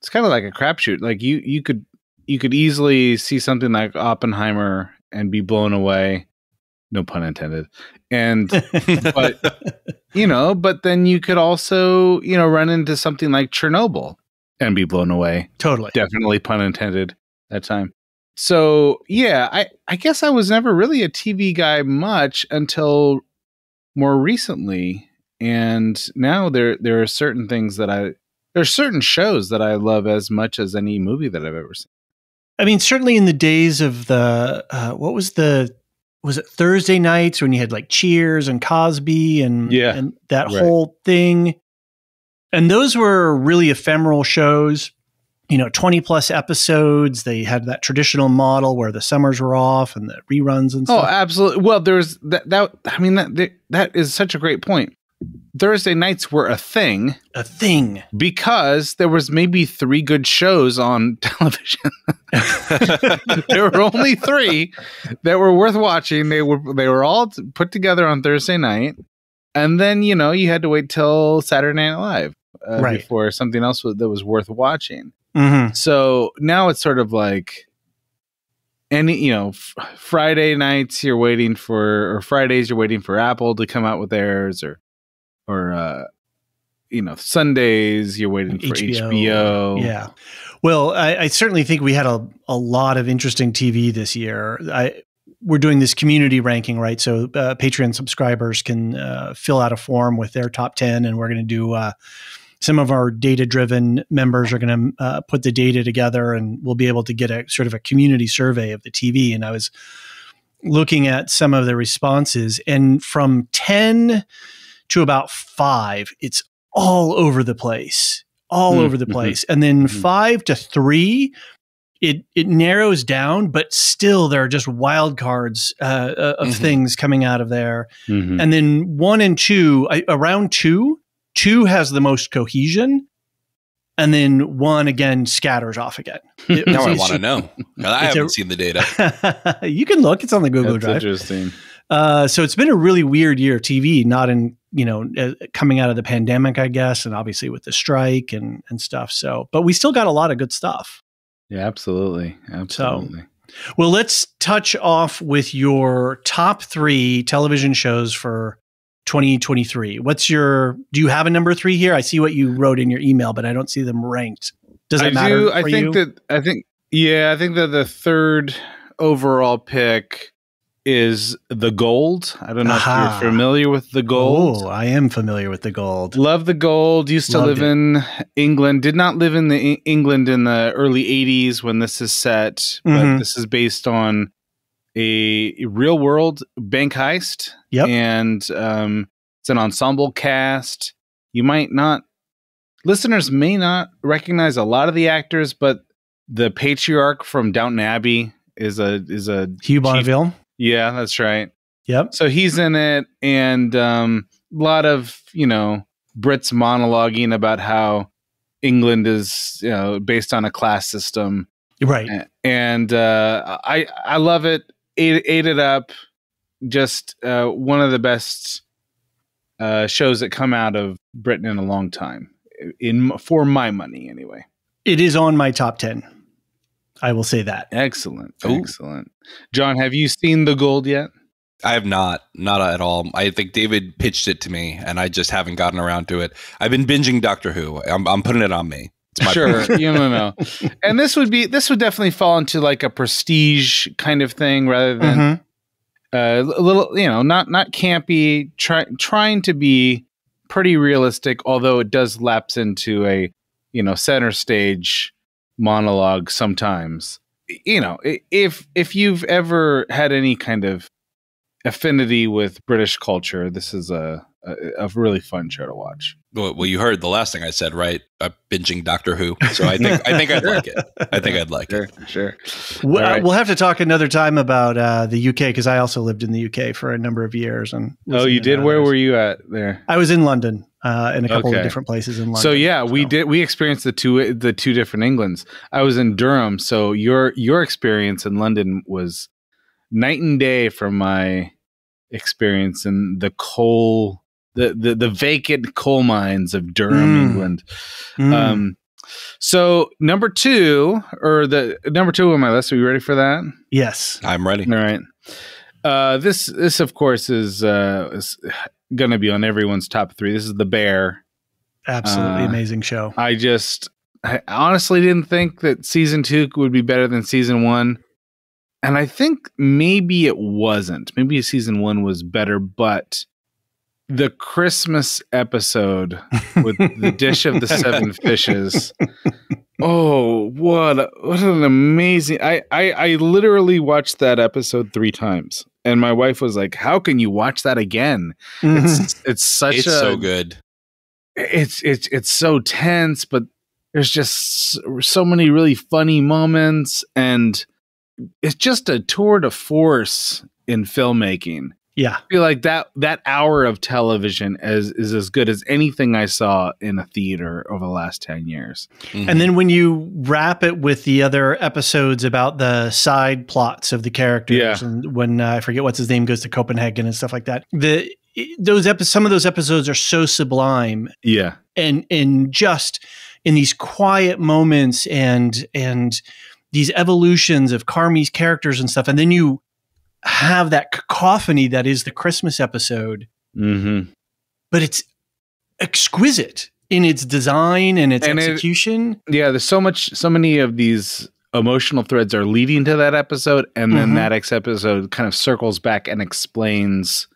it's kind of like a crapshoot. Like you you could you could easily see something like Oppenheimer and be blown away. No pun intended. And but you know, but then you could also, you know, run into something like Chernobyl and be blown away. totally. Definitely pun intended that time. So yeah, I, I guess I was never really a TV guy much until more recently. And now there there are certain things that I there are certain shows that I love as much as any movie that I've ever seen. I mean, certainly in the days of the uh, what was the was it Thursday nights when you had like Cheers and Cosby and Yeah. and that Right. whole thing, and those were really ephemeral shows. You know, twenty plus episodes. They had that traditional model where the summers were off and the reruns and stuff. Oh, absolutely. Well, there's that that I mean that that is such a great point. Thursday nights were a thing a thing. because there was maybe three good shows on television. there were only three that were worth watching. They were they were all put together on Thursday night, and then you know you had to wait till Saturday Night Live uh, Right. before something else was, that was worth watching. Mm-hmm. So now it's sort of like any you know f- Friday nights you're waiting for or Fridays you're waiting for Apple to come out with theirs or or uh you know Sundays you're waiting for HBO. HBO. Yeah. Well, I, I certainly think we had a, a lot of interesting TV this year. I we're doing this community ranking, right? So uh, Patreon subscribers can uh, fill out a form with their top ten, and we're going to do. Uh, some of our data driven members are going to uh, put the data together, and we'll be able to get a sort of a community survey of the TV. And I was looking at some of the responses, and from ten to about five, it's all over the place, all Mm, over the mhm. place. And then Mhm. five to three, it it narrows down, but still there are just wild cards uh, uh, of Mhm. things coming out of there. Mhm. And then one and two, I, around two, two has the most cohesion. And then one again scatters off again. It- now I want to know. I haven't seen the data. you can look; it's on the Google That's Drive. interesting. Uh, so it's been a really weird year of TV, not in you know uh, coming out of the pandemic, I guess, and obviously with the strike and and stuff. So, but we still got a lot of good stuff. Yeah, absolutely, absolutely. Well, let's touch off with your top three television shows for 2023. What's your? Do you have a number three here? I see what you wrote in your email, but I don't see them ranked. Does I it matter? do. I think you? that I think yeah, I think that the third overall pick is the gold. I don't know Aha. if you're familiar with the gold. Oh, I am familiar with the gold. Love the gold. Used to Loved live it. in England. Did not live in the England in the early '80s when this is set, but Mhm. this is based on a real world bank heist. Yep. and um, it's an ensemble cast. You might not, listeners may not recognize a lot of the actors, but the patriarch from Downton Abbey is a is a Hugh Chief- Bonneville. yeah, that's right. Yep. So he's in it, and um, a lot of you know Brits monologuing about how England is you know based on a class system, Right. and uh, I I love it. Ate, ate it up. Just uh, one of the best uh, shows that come out of Britain in a long time. In for my money, anyway. It is on my top 10. I will say that. Excellent, Ooh. excellent. John, have you seen the gold yet? I have not, not at all. I think David pitched it to me, and I just haven't gotten around to it. I've been binging Doctor Who. I'm, I'm putting it on me. It's my sure you know no and this would be this would definitely fall into like a prestige kind of thing rather than Mhm. Uh, a little you know not not campy try, trying to be pretty realistic although it does lapse into a you know center stage monologue sometimes. You know if if you've ever had any kind of affinity with british culture this is a a, a really fun show to watch Well, well, you heard the last thing I said, right? I'm binging Doctor Who, so I think I think I'd like it. I think I'd like it. sure We- All right. We'll have to talk another time about uh, the UK because I also lived in the UK for a number of years. And was oh you did where were you at there I was in London uh, in a couple Okay. of different places in London. So yeah, we did. We experienced the two the two different Englands. I was in Durham, so your your experience in London was night and day from my experience in the coal the the, the vacant coal mines of Durham, Mm. England. Mm. Um, So number two, or the number two on my list. Are you ready for that? Yes. I'm ready. All right. Uh, this this of course is uh, is going to be on everyone's top three. This is the Bear. Absolutely Uh, amazing show. I just I honestly didn't think that season two would be better than season one. And I think maybe it wasn't. Maybe season one was better, but the Christmas episode with the dish of the seven fishes. Oh, what a, what an amazing I, I I literally watched that episode three times. And my wife was like, How can you watch that again? It's mm-hmm. it's such It's a so good. it's it's it's so tense, but there's just so, so many really funny moments, and it's just a tour de force in filmmaking. yeah. I feel like that that hour of television is is as good as anything I saw in a theater over the last ten years. Mhm. And then when you wrap it with the other episodes about the side plots of the characters, Yeah. and when uh, I forget what's his name goes to Copenhagen and stuff like that, the those episodes, some of those episodes are so sublime Yeah, and and just in these quiet moments and and these evolutions of Carmy's characters and stuff, and then you have that cacophony that is the Christmas episode, mm-hmm. but it's exquisite in its design and its And it- execution. yeah. There's so much, so many of these emotional threads are leading to that episode, and then Mhm. that ex episode kind of circles back and explains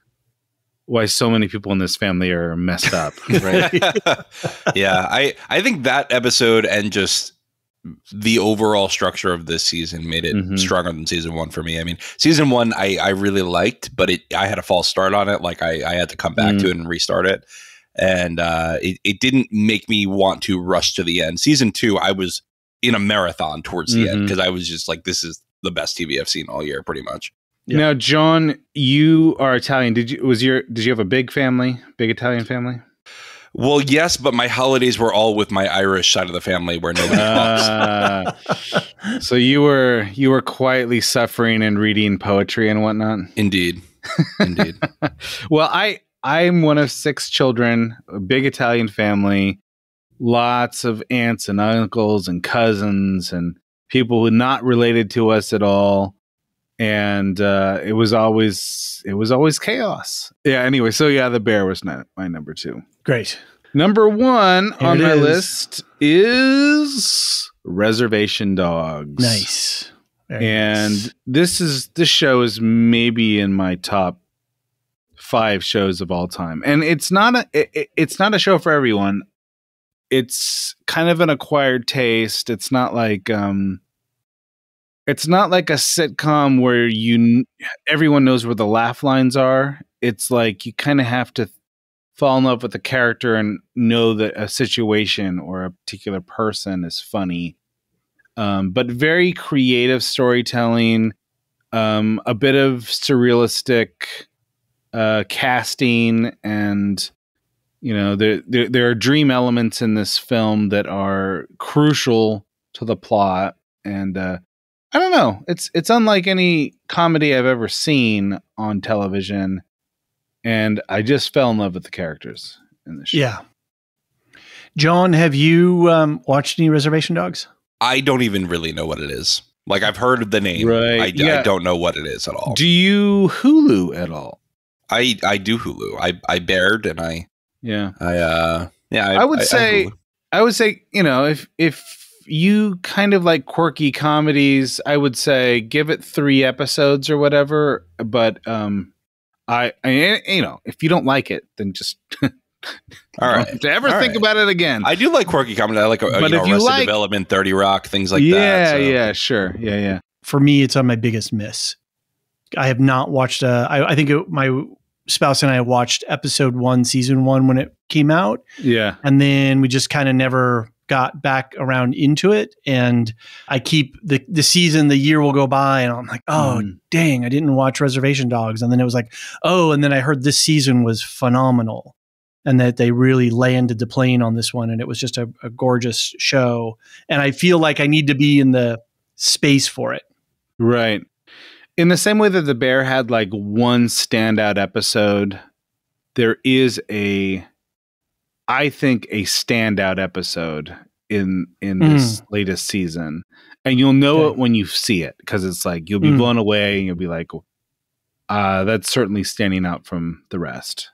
why so many people in this family are messed up. Right? yeah, I I think that episode and just the overall structure of this season made it Mhm. stronger than season one for me. I mean, season one I, I really liked, but it I had a false start on it. Like I, I had to come back Mm. to it and restart it. And uh, it, it didn't make me want to rush to the end. Season two, I was in a marathon towards the end Mhm. because I was just like, this is the best TV I've seen all year, pretty much. Yeah. Now, John, you are Italian. Did you was your did you have a big family, big Italian family? Well, yes, but my holidays were all with my Irish side of the family where nobody talks. Uh, so you were you were quietly suffering and reading poetry and whatnot. Indeed. Indeed. well, I I'm one of six children, a big Italian family, lots of aunts and uncles and cousins and people who not related to us at all. And uh, it was always it was always chaos. Yeah. Anyway, so yeah, the bear was not my number two. Great. Number one Here on my is. list is Reservation Dogs. Nice. Very And nice. this is this show is maybe in my top five shows of all time. And it's not a it, it- it's not a show for everyone. It's kind of an acquired taste. It's not like um it's not like a sitcom where you everyone knows where the laugh lines are. It's like you kind of have to fall in love with the character and know that a situation or a particular person is funny um, but very creative storytelling, um, a bit of surrealistic uh, casting, and you know there, there there are dream elements in this film that are crucial to the plot. And uh, I don't know, it's it's unlike any comedy I've ever seen on television, and I just fell in love with the characters in the show. yeah. John, have you um, watched any Reservation Dogs? I don't even really know what it is. Like I've heard of the name. Right, I, yeah. I don't know what it is at all. Do you Hulu at all? I I do Hulu. I I bared and I Yeah. I uh yeah. I would say- Hulu. I would say, you know, if if you kind of like quirky comedies, I would say give it three episodes or whatever. But um, I, I you know, if you don't like it, then just all don't right. have to ever All think right. about it again. I do like quirky comedy. I like uh, But you know, if you like- Development, Thirty Rock, things like yeah, that. so- yeah, sure, yeah, yeah. For me, it's on my biggest miss. I have not watched. Uh, I, I think it, my spouse and I watched episode one, season one, when it came out, Yeah. and then we just kind of never got back around into it. And I keep the the season, the year will go by, and I'm like, oh Mm. dang, I didn't watch Reservation Dogs. And then it was like, oh, and then I heard this season was phenomenal, and that they really landed the plane on this one, and it was just a, a gorgeous show. And I feel like I need to be in the space for it. Right. In the same way that the bear had like one standout episode, there is a I think a standout episode in in this latest season, and you'll know Okay. it when you see it because it's like you'll be Mm. blown away and you'll be like, uh, "That's certainly standing out from the rest."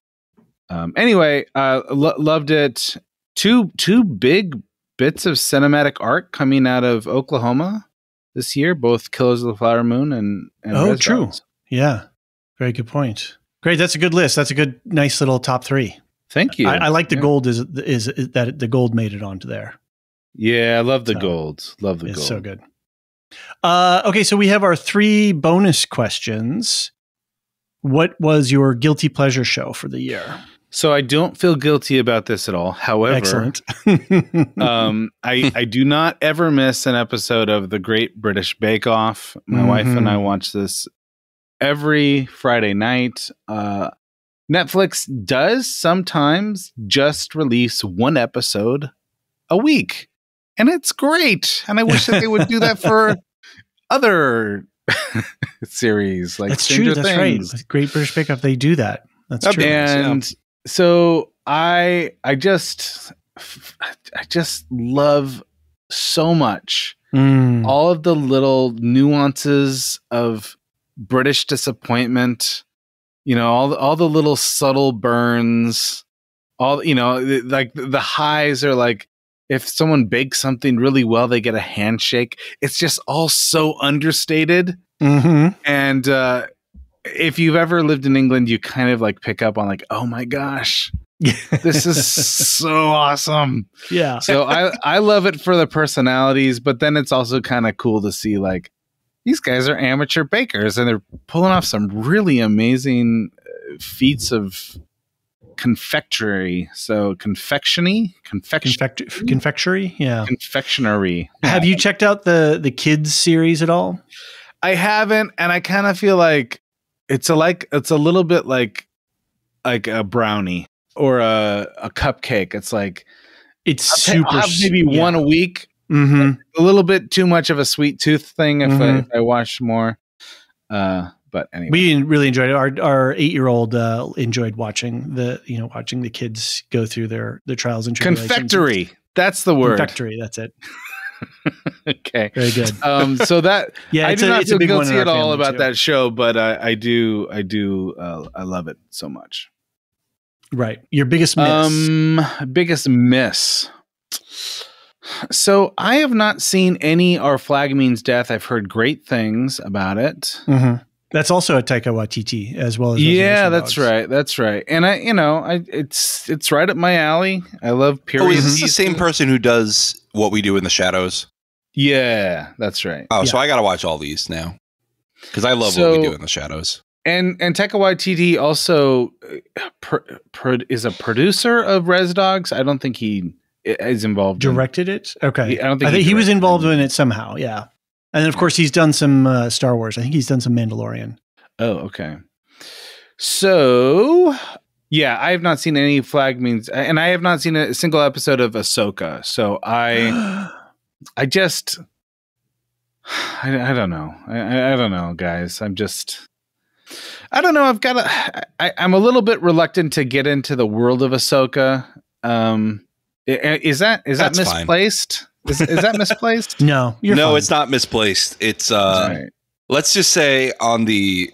Um, anyway, uh, lo- loved it. Two two big bits of cinematic art coming out of Oklahoma this year, both Killers of the Flower Moon and, and Oh, Res true. Yeah. Very good point. Great. That's a good list. That's a good, nice little top three. Thank you. I, I like the Yeah. gold is, is is that the gold made it onto there. Yeah, I love the So, golds. Love the It's gold. so good. Uh, okay, so we have our three bonus questions. What was your guilty pleasure show for the year? So I don't feel guilty about this at all. However, Excellent. um, I I do not ever miss an episode of the Great British Bake Off. My wife and I Mhm. watch this every Friday night. Uh, Netflix does sometimes just release one episode a week, and it's great. And I wish that they would do that for other series like That's Stranger true. That's Things. right. With Great British Bake Off, they do that. That's true. be nice, yeah. and so i i just i just love so much Mm. all of the little nuances of british disappointment you know all the, all the little subtle burns all you know like the highs are like if someone bakes something really well they get a handshake it's just all so understated Mhm. and uh if you've ever lived in England, you kind of like pick up on like, oh my gosh, this is so awesome. yeah. So I I love it for the personalities, but then it's also kind of cool to see like these guys are amateur bakers and they're pulling off some really amazing uh, feats of confectionery. So confectiony, confection, Confect- confectionery. Yeah. confectionery. Have you checked out the the kids series at all? I haven't, and I kind of feel like it's a like it's a little bit like like a brownie or a a cupcake. It's like It's I'll super. Have maybe yeah. one a week. Hmm A little bit too much of a sweet tooth thing if I Mhm. if I watch more. Uh, but anyway, We really enjoyed it. Our our eight year old uh, enjoyed watching the you know watching the kids go through their their trials and tribulations. confectory. That's the word. Confectory. That's it. okay. Very good. Um, so that Yeah, I it's do a, not feel big one in guilty at all about too. that show, but I, I do, I do, uh, I love it so much. Right. Your biggest miss. Um, biggest miss. So I have not seen any Our Flag Means Death. I've heard great things about it. Mhm. That's also a Taika Waititi as well as Yeah, that's Dogs. right. That's right. And I, you know, I it's it's right up my alley. I love Oh, is this the same person who does what we do in the shadows? Yeah, that's right. Oh, so I got to watch all these now because I love what we do in the shadows. And and Taika Waititi also uh, pro, pro, is a producer of Res Dogs. I don't think he is involved. in- Directed it. Okay. I don't think I he think he was involved it. in it somehow. Yeah. And then of course he's done some uh, Star Wars. I think he's done some Mandalorian. Oh, okay. So, yeah, I have not seen any flag means, and I have not seen a single episode of Ahsoka. So I, I just, I, I don't know. I- I, don't know, guys. I'm just, I don't know. I've got a, I, I'm a little bit reluctant to get into the world of Ahsoka. Um, is that is that That's fine. misplaced? Is, is that misplaced? no, you're no, fine. it's not misplaced. It's uh, All right. let's just say on the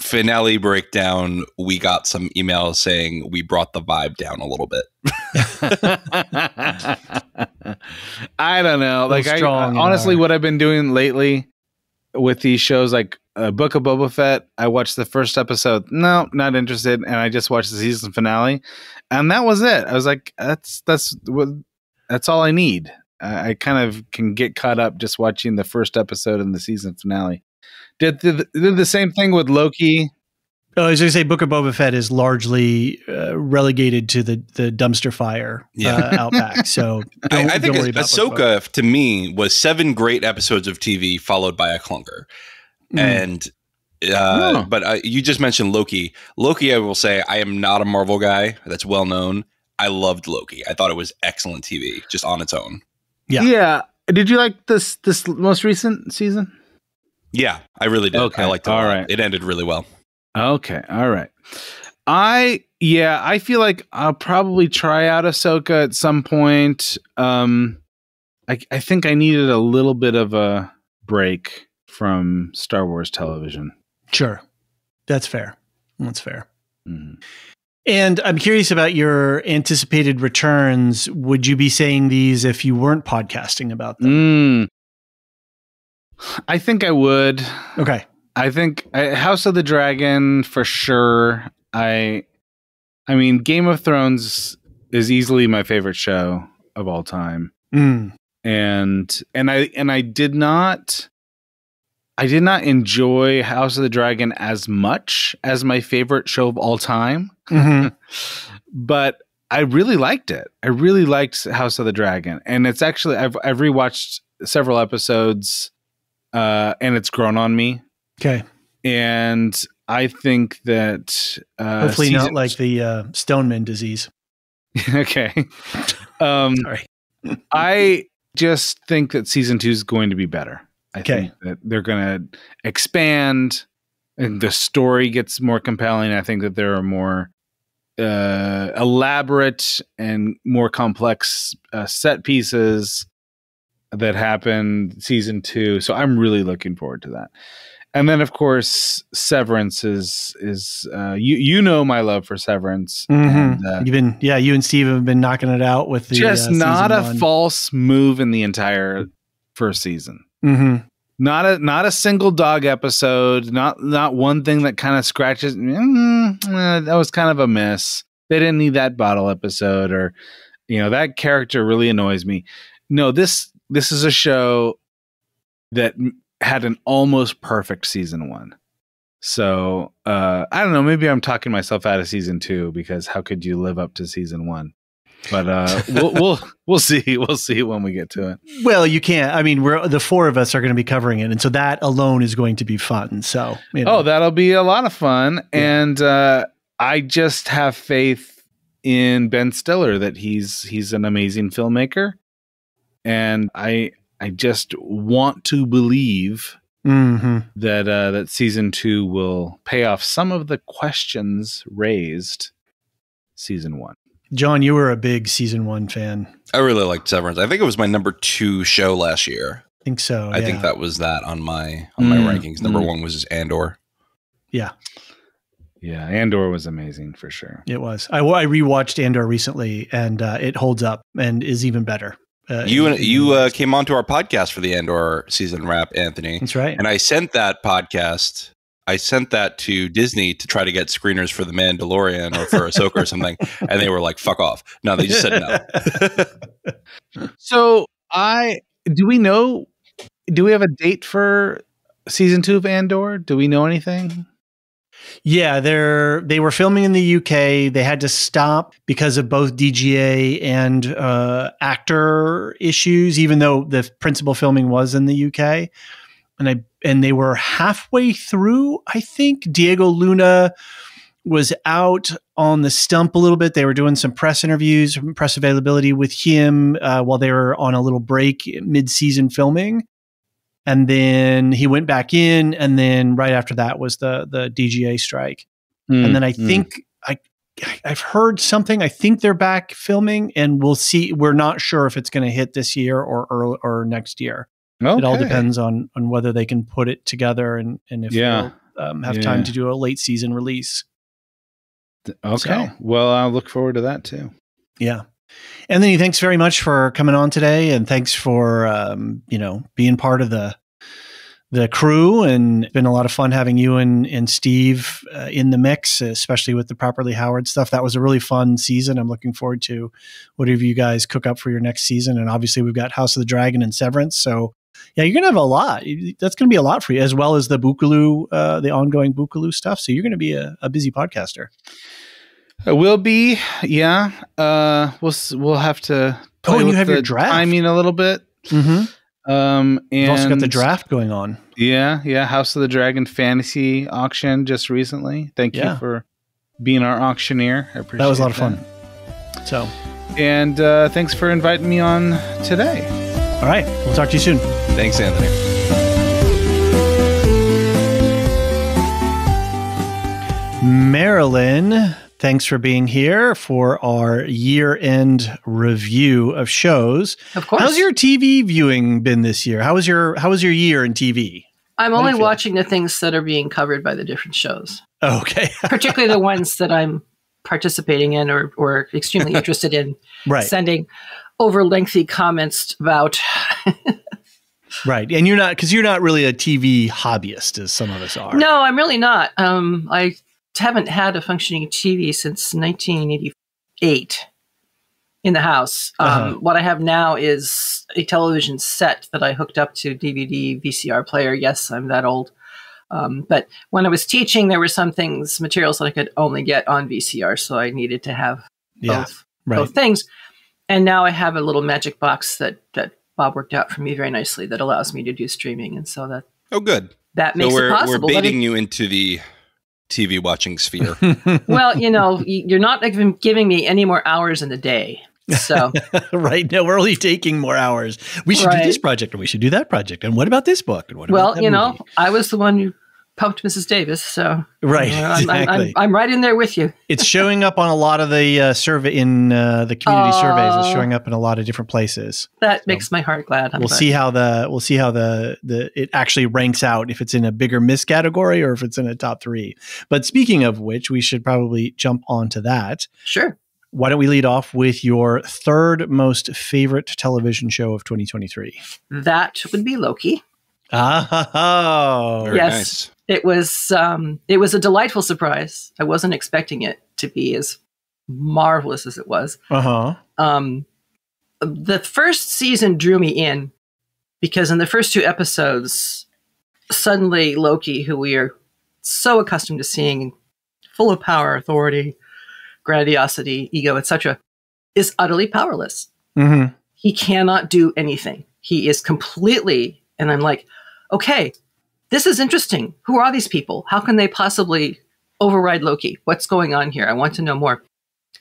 finale breakdown, we got some emails saying we brought the vibe down a little bit. I don't know. Like, I, strong honestly, what I've been doing lately with these shows, like uh, Book of Boba Fett, I watched the first episode. No, not interested, and I just watched the season finale, and that was it. I was like, that's that's what that's all I need. I, I kind of can get caught up just watching the first episode and the season finale. Did the, did the same thing with Loki? Oh, I was going to say Book of Boba Fett is largely uh, relegated to the, the dumpster fire Yeah. uh, out back. So I, don't- I think don't worry about Book of Boba Ahsoka to me was seven great episodes of TV followed by a clunker. Mm. and uh, but uh, you just mentioned Loki. Loki, I will say, I am not a Marvel guy. That's well known. I loved Loki. I thought it was excellent TV, just on its own. Yeah. Yeah. Did you like this this most recent season? Yeah, I really did. Okay, I liked it. all All right. right, it ended really well. Okay, all right. I yeah, I feel like I'll probably try out Ahsoka at some point. Um I, I think I needed a little bit of a break from Star Wars television. Sure. That's fair. That's fair. Mhm. And I'm curious about your anticipated returns. Would you be saying these if you weren't podcasting about them? Mm. I think I would. Okay. I think I, House of the Dragon for sure. I, I mean, Game of Thrones is easily my favorite show of all time, Mm. and and I and I did not, I did not enjoy House of the Dragon as much as my favorite show of all time, Mhm. but I really liked it. I really liked House of the Dragon, and it's actually I've I've rewatched several episodes, uh, and it's grown on me Okay. and I think that uh, Hopefully not like the uh, Stoneman disease. okay. Um, Sorry. I just think that season two is going to be better. I Okay. think that they're going to expand, and the story gets more compelling. I think that there are more uh, elaborate and more complex uh, set pieces that happen season two. So I'm really looking forward to that. And then, of course, Severance is is uh, you you know my love for Severance. Mhm. And, uh, You've been, yeah, you and Steve have been knocking it out with the just uh, not a one. false move in the entire first season. Mhm. Not a not a single dog episode. Not not one thing that kind of scratches. Mm, eh, that was kind of a miss. They didn't need that bottle episode, or you know that character really annoys me. No, this this is a show that had an almost perfect season one. So uh, I don't know. Maybe I'm talking myself out of season two because how could you live up to season one? But uh, we'll we'll we'll see. We'll see when we get to it. Well, you can't. I mean, we're the four of us are going to be covering it, and so that alone is going to be fun. So, you know. Oh, that'll be a lot of fun. And uh, I just have faith in Ben Stiller that he's he's an amazing filmmaker. And I I just want to believe Mhm. that uh, that season two will pay off some of the questions raised season one. John, you were a big season one fan. I really liked Severance. I think it was my number two show last year. I think so. I think that was that on my on my Mm, rankings. Number mm. one was Andor. Yeah, Yeah, Andor was amazing for sure. it was. I, I rewatched Andor recently, and uh, it holds up and is even better. Uh, you in- and you uh, came onto our podcast for the Andor season wrap, Anthony. That's right. And I sent that podcast. I sent that to Disney to try to get screeners for the Mandalorian or for Ahsoka or something, and they were like, "Fuck off!" No, they just said no. So I do we know do we have a date for season two of Andor? Do we know anything? Yeah, they're they were filming in the UK. They had to stop because of both DGA and uh, actor issues, even though the principal filming was in the UK. And I and they were halfway through. I think. Diego Luna was out on the stump a little bit. They were doing some press interviews, press availability with him uh, while they were on a little break mid-season filming. And then he went back in and then right after that was the the DGA strike. And then I Mm, think I I've heard something. I think they're back filming and we'll see. We're not sure if it's going to hit this year or early, or next year mm. it all depends on on whether they can put it together and and if Yeah. they'll um, have Yeah. time to do a late season release Okay. So- Well, I'll look forward to that too. yeah Anthony thanks very much for coming on today and thanks for um, you know being part of the the crew and it's been a lot of fun having you and, and Steve uh, in the mix, especially with the Properly Howard stuff. That was a really fun season. I'm looking forward to whatever you guys cook up for your next season. And obviously we've got House of the Dragon and Severance. So yeah, you're going to have a lot. That's going to be a lot for you as well as the Bookaloo, uh, the ongoing Bookaloo stuff. So you're going to be a, a busy podcaster. It will be, yeah. Uh, we'll we'll have to. Oh, you have your draft. timing a little bit. Mm-hmm. Um, and You've also got the draft going on. Yeah, yeah. House of the Dragon fantasy auction just recently. Thank Yeah. you for being our auctioneer. I appreciate That was a lot of fun. that. So, And uh, thanks for inviting me on today. All right. We'll talk to you soon. Thanks, Anthony. Marilyn, thanks for being here for our year-end review of shows. Of course. How's your TV viewing been this year? How was your How was your year in TV? I'm only you feel? watching the things that are being covered by the different shows, Okay, particularly the ones that I'm participating in or, or extremely interested in right, sending over lengthy comments about. right, and you're not because you're not really a TV hobbyist as some of us are. no, I'm really not. Um, I haven't had a functioning TV since 1988 in the house. Um, Uh-huh. What I have now is a television set that I hooked up to DVD VCR player. Yes, I'm that old. Um, but when I was teaching, there were some things, materials that I could only get on VCR, so I needed to have yeah, both, right. both things. And now I have a little magic box that that Bob worked out for me very nicely that allows me to do streaming, and so that Oh, good. that So makes we're it possible. we're baiting it- you into the TV watching sphere. well, you know, you're not even giving me any more hours in the day. So right. No, we're only taking more hours. We should do this project, and we should do that project, and what about this book? And what well, that you know. I was the one who pumped Mrs. Davis, so right, you know, I'm, I'm, exactly. I'm, I'm right in there with you. it's showing up on a lot of the uh, survey in uh, the community surveys. It's showing up in a lot of different places. That makes my heart glad. I'm we'll glad. see how the we'll see how the the it actually ranks out if it's in a bigger miss category or if it's in a top three. But speaking of which, we should probably jump onto that. Sure. Why don't we lead off with your third most favorite television show of 2023? That would be Loki. Oh, Very Yes. nice. It was um, it was a delightful surprise. I wasn't expecting it to be as marvelous as it was. uh huh. um, the first season drew me in because in the first two episodes, suddenly Loki, who we are so accustomed to seeing, full of power, authority, grandiosity, ego, etc., is utterly powerless. Mm-hmm. He cannot do anything. He is completely, and I'm like, okay, this is interesting. Who are these people? How can they possibly override Loki? What's going on here? I want to know more.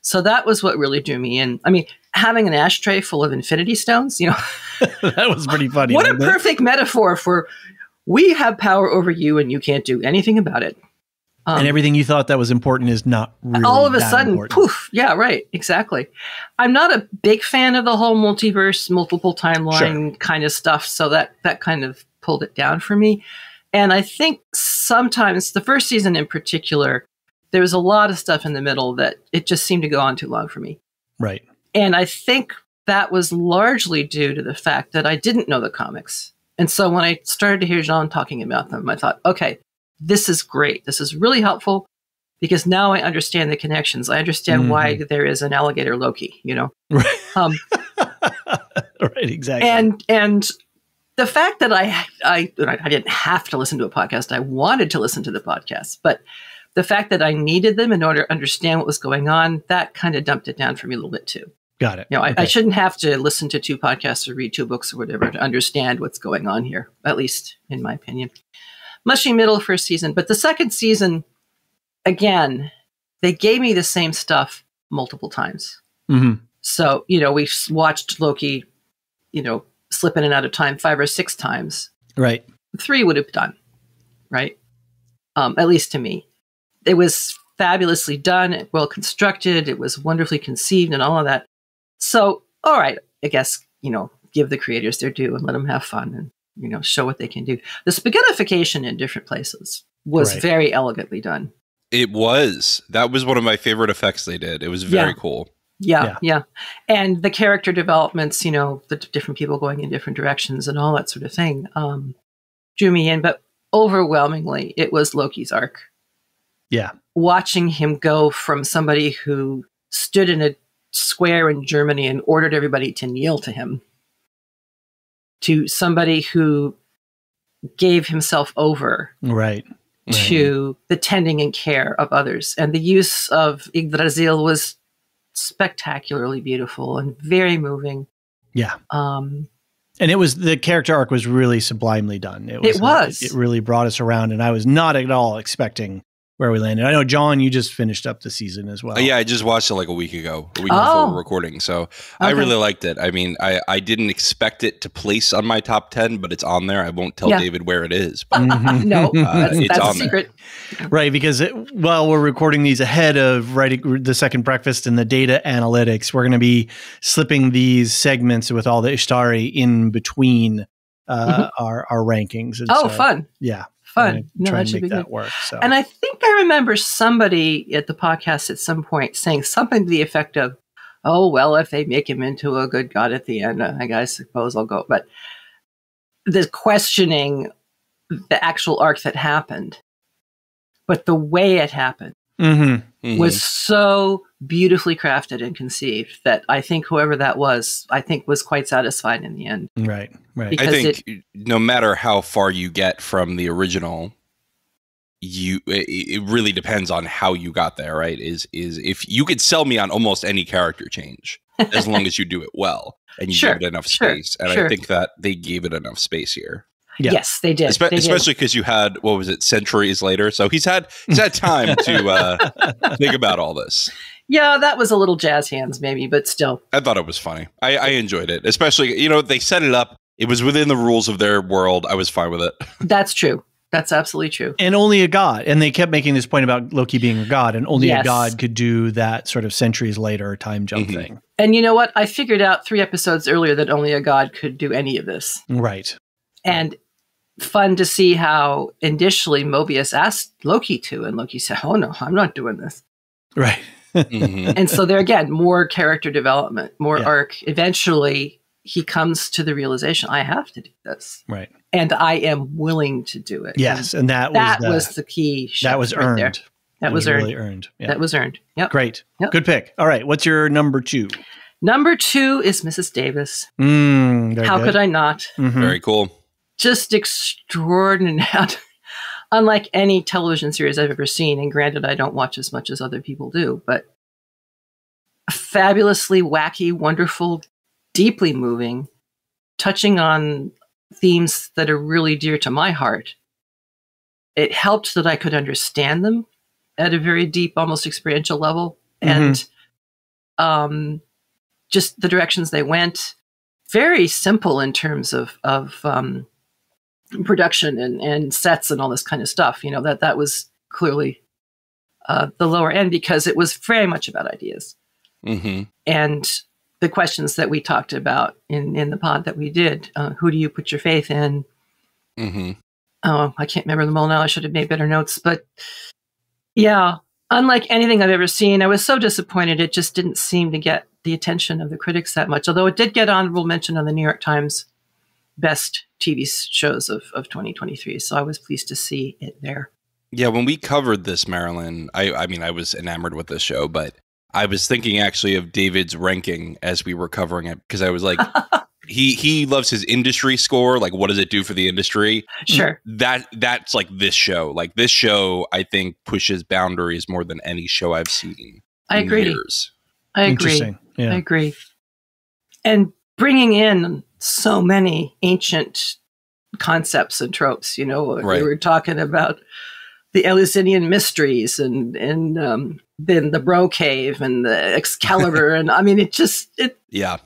So that was what really drew me in. I mean, having an ashtray full of infinity stones, you know, that was pretty funny. what a it? perfect metaphor for we have power over you and you can't do anything about it. Um, and everything you thought that was important is not really all of a sudden, important. poof. Yeah, right. Exactly. I'm not a big fan of the whole multiverse, multiple timeline kind of stuff. So that, that kind of pulled it down for me. And I think sometimes the first season in particular, there was a lot of stuff in the middle that it just seemed to go on too long for me. Right. And I think that was largely due to the fact that I didn't know the comics. And so when I started to hear Jean talking about them, I thought, okay, this is great. This is really helpful because now I understand the connections. I understand why there is an alligator Loki, you know? Right. Um, right. Exactly. and and the fact that I, I I didn't have to listen to a podcast, I wanted to listen to the podcast, but the fact that I needed them in order to understand what was going on, that kind of dumped it down for me a little bit too. got it. You know, I, I shouldn't have to listen to two podcasts or read two books or whatever to understand what's going on here, at least in my opinion. Mushy middle first season, but the second season, again, they gave me the same stuff multiple times. Mhm. So, you know, we've watched Loki, you know, slip in and out of time five or six times. Right. Three would have done, right? Um, at least to me. It was fabulously done, well constructed, it was wonderfully conceived, and all of that. So, all right, I guess, you know, give the creators their due and let them have fun and, you know, show what they can do. The spaghettification in different places was Right. very elegantly done. It was. That was one of my favorite effects they did. It was very Yeah. cool. Yeah, Yeah. yeah, And the character developments, you know, the d- different people going in different directions and all that sort of thing, um, drew me in. But overwhelmingly, it was Loki's arc. Yeah. Watching him go from somebody who stood in a square in Germany and ordered everybody to kneel to him to somebody who gave himself over Right. Right. to the tending and care of others. And the use of Yggdrasil was spectacularly beautiful and very moving. Yeah. Um, And it was the character arc was really sublimely done. It was. It really brought us around, and I was not at all expecting where we landed. I know John, you just finished up the season as well. Uh, yeah, I just watched it like a week ago, a week Oh. before recording. So I really liked it. I mean, I, I didn't expect it to place on my top 10, but it's on there. I won't tell Yeah. David where it is. No, Uh, that's, it's that's a on there. secret. Right, because it, while we're recording these ahead of writing the second breakfast and the data analytics, we're going to be slipping these segments with all the Istari in between uh, our our rankings. And Oh, so, fun, Yeah, we're fun. gonna No, try that and should make be that good. work. So, And I think I remember somebody at the podcast at some point saying something to the effect of, "Oh well, if they make him into a good god at the end, I guess suppose I'll go." But the questioning the actual arc that happened, but the way it happened Mhm. Mhm. was so beautifully crafted and conceived that I think whoever that was, I think was quite satisfied in the end. right, right. I because think no matter how far you get from the original, you it, it really depends on how you got there, right? Is is if you could sell me on almost any character change as long as you do it well and you Sure, give it enough space. sure, space. And sure. I think that they gave it enough space here. Yeah. Yes, they did. Espe- They did. especially because you had what was it centuries later, so he's had he's had time to uh, think about all this. Yeah, that was a little jazz hands, maybe, but still. I thought it was funny. I, I enjoyed it, especially you know they set it up. It was within the rules of their world. I was fine with it. That's true. That's absolutely true. and only a god. And they kept making this point about Loki being a god, and only a god could do that sort of centuries later time jump Mhm. thing. And you know what? I figured out three episodes earlier that only a god could do any of this. Right. And fun to see how initially Mobius asked Loki to, and Loki said, Oh no, I'm not doing this. Right. Mhm. and so there again, more character development, more Yeah. arc. Eventually he comes to the realization, I have to do this. Right. And I am willing to do it. Yes, and that And that was the, was the key. that was right earned. there. That It was earned. really earned. Yeah. That was earned. Yep. Great. Yep. Good pick. All right. What's your number two? Number two is Mrs. Davis. Mm, How good. could I not? Mhm. Very cool. Just extraordinary. Unlike any television series I've ever seen, and granted, I don't watch as much as other people do, but fabulously wacky, wonderful, deeply moving, touching on themes that are really dear to my heart. It helped that I could understand them at a very deep, almost experiential level, and um, just the directions they went. Very simple in terms of of um, production and, and sets and all this kind of stuff. You know that that was clearly uh, the lower end because it was very much about ideas hmm and the questions that we talked about in in the pod that we did. Uh, who do you put your faith in? hmm Oh, I can't remember them all now. I should have made better notes, but yeah, unlike anything I've ever seen, I was so disappointed. It just didn't seem to get the attention of the critics that much. Although it did get honorable mention on the New York Times best TV shows of of 2023. So I was pleased to see it there. Yeah, when we covered this, Marilyn, I, I mean, I was enamored with this show, but I was thinking actually of David's ranking as we were covering it because I was like, he he loves his industry score. Like, what does it do for the industry? Sure. That that's like this show. Like this show, I think pushes boundaries more than any show I've seen. I in agree. Years. I agree. Interesting. I agree. And bringing in so many ancient concepts and tropes, you know, Right. we were talking about the Eleusinian mysteries and and um, then the Bro Cave and the Excalibur, and I mean, it just it Yeah,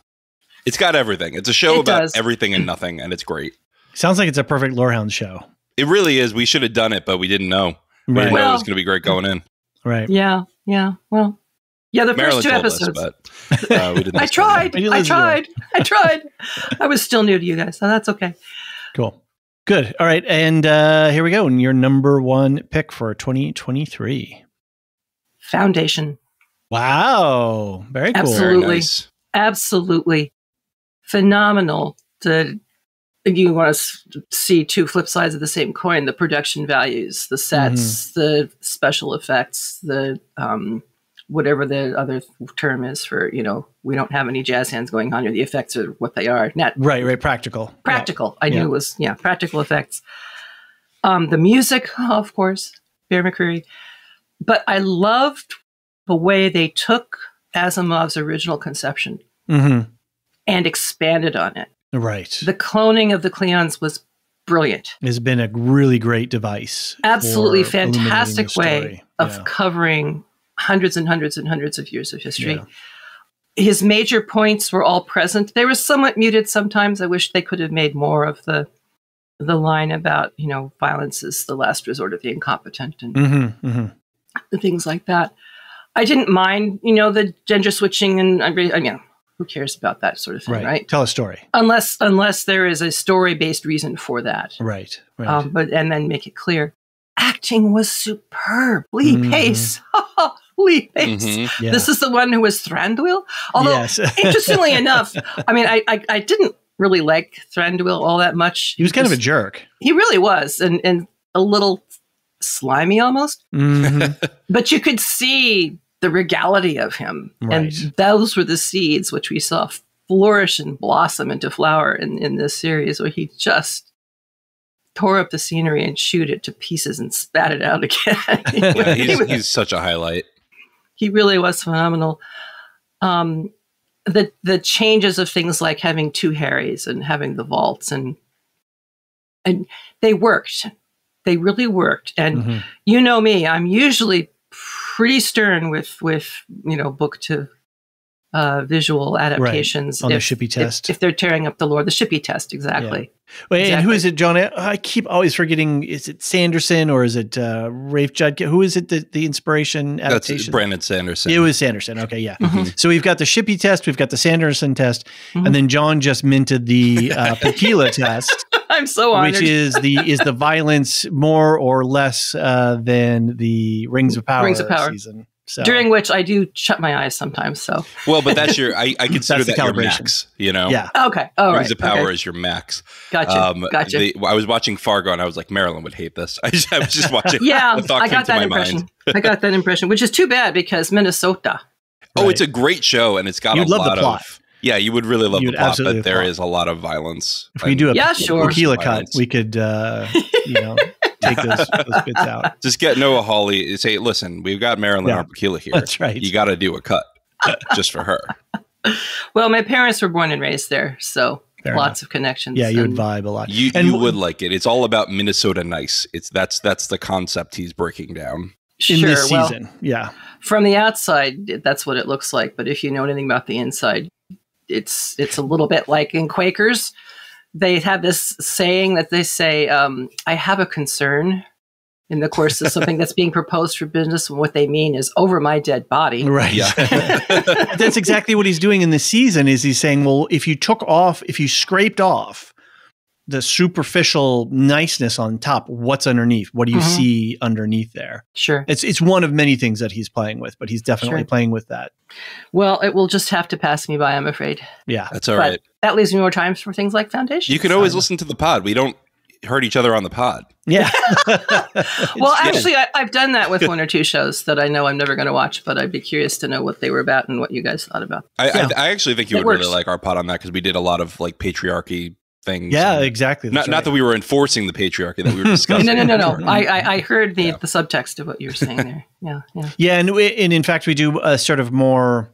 it's got everything. It's a show It about does. everything and nothing, and it's great. Sounds like it's a perfect Lorehound show. It really is. We should have done it, but we didn't know. We Right. didn't know it was going to be great going in. right. yeah yeah well yeah the Marilyn first two episodes. us, but uh, we didn't. I tried. I listen to tried. I tried. I was still new to you guys, so that's okay. Cool. Good. All right. And uh, here we go. And your number one pick for 2023. Foundation. Wow. Very cool. Absolutely. Very nice. absolutely phenomenal to you want to see two flip sides of the same coin the production values the sets the special effects the um, whatever the other term is for you know we don't have any jazz hands going on here the effects are what they are not Right. Right. Practical. practical i Yeah. knew it was yeah practical effects um, the music of course bear mccreary but i loved the way they took asimov's original conception hmm and expanded on it. Right. The cloning of the Cleons was brilliant. has been a really great device. Absolutely fantastic way of Yeah. covering hundreds and hundreds and hundreds of years of history. Yeah. His major points were all present. They were somewhat muted sometimes. I wish they could have made more of the the line about you know violence is the last resort of the incompetent and Mm-hmm, mm-hmm. things like that. I didn't mind, you know, the gender switching, and I, mean, who cares about that sort of thing, Right. right? Tell a story. Unless unless there is a story based reason for that, Right. Right. um, but and then make it clear. Acting was superb. Lee Mhm. Pace, Lee Pace. Mhm. yeah. This is the one who was Thranduil. Although, yes. interestingly enough, I mean, I, I I didn't really like Thranduil all that much. he was kind of a jerk. he really was, and and a little slimy almost. Mhm. but you could see the regality of him Right. and those were the seeds which we saw flourish and blossom into flower in, in this series where he just tore up the scenery and chewed it to pieces and spat it out again Yeah, he, he's, was- he's such a highlight. He really was phenomenal. Um, the the changes of things like having two Haris and having the vaults and and they worked. They really worked. And Mhm. you know me i'm usually pretty stern with with you know book to uh, visual adaptations on the if- Shippey if- test. if, they're tearing up the lore the Shippey test exactly Wait, and who Exactly. is it, John? I, I keep always forgetting. Is it Sanderson or is it uh, Rafe Judd? Who is it? The, the inspiration adaptation. That's. Brandon Sanderson. It was Sanderson. Okay, yeah. Mhm. So we've got the Shippey test, we've got the Sanderson test, Mhm. and then John just minted the uh, Tequila test, i'm so honored which is the is the violence more or less uh, than the Rings of Power, Rings of Power. season. So during which i do shut my eyes sometimes so well, but that's your. I, I consider That's the that your max. You know. yeah, okay all right Rings of Power okay. is your max. gotcha Um, gotcha the- I was watching Fargo and I was like, Marilyn would hate this. I, just, I was just watching. yeah the thought i came got to that my impression mind. i got that impression which is too bad because minnesota Oh, Right. it's a great show and it's got You'd a love the lot plot. of. Yeah, you would really love You'd the plot, but there plot. is a lot of violence. if we do a Yeah, sure. Tequila cut, violence. we could uh, you know take those, those bits out. just get Noah Hawley. Say, listen, we've got Marilyn Yeah. Arpakila here. That's right. You got to do a cut just for her. well my parents were born and raised there so Fair lots of connections Yeah, you would vibe a lot. You, And you would like it. It's all about Minnesota nice. It's that's that's the concept he's breaking down. in sure this well season. yeah, from the outside that's what it looks like but if you know anything about the inside it's it's a little bit like in quakers they have this saying that they say um, i have a concern in the course of something that's being proposed for business and what they mean is over my dead body right. Yeah. That's exactly what he's doing in this season. Is he's saying, well, if you took off, if you scraped off the superficial niceness on top, what's underneath? What do you Mhm. see underneath there? sure It's it's one of many things that he's playing with, but he's definitely Sure. playing with that. well it will just have to pass me by i'm afraid Yeah. That's all But right. that leaves me more time for things like foundation You can always listen to the pod. We don't hurt each other on the pod. Yeah. well actually I, i've done that with one or two shows that i know i'm never going to watch but i'd be curious to know what they were about and what you guys thought about I, Yeah. I, I actually think you It would really like our pod on that because we did a lot of like patriarchy things. yeah, and- exactly. Not, That's not that we were enforcing the patriarchy that we were discussing. no, no, no, no. before. I, I, I heard the, Yeah. the subtext of what you were saying there. Yeah, yeah. Yeah, and, we, and in fact, we do a sort of more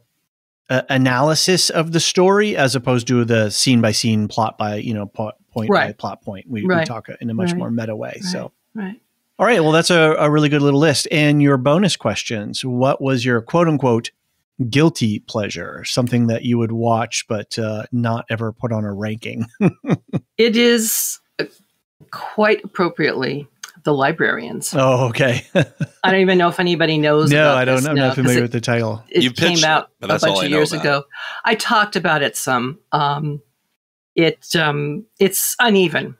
uh, analysis of the story as opposed to the scene by scene, plot by you know po- point by Right. plot point. We, we talk in a much Right. more meta way. So, Right. all right, well, that's a, a really good little list. And your bonus questions: What was your quote unquote guilty pleasure? Something that you would watch but uh, not ever put on a ranking. It is uh, quite appropriately the librarians. oh, okay. I don't even know if anybody knows. no, about I don't. this I'm now, not 'cause familiar it, with the title. It You came pitched out it, but a bunch of years about ago. I talked about it some. Um, it um, it's uneven,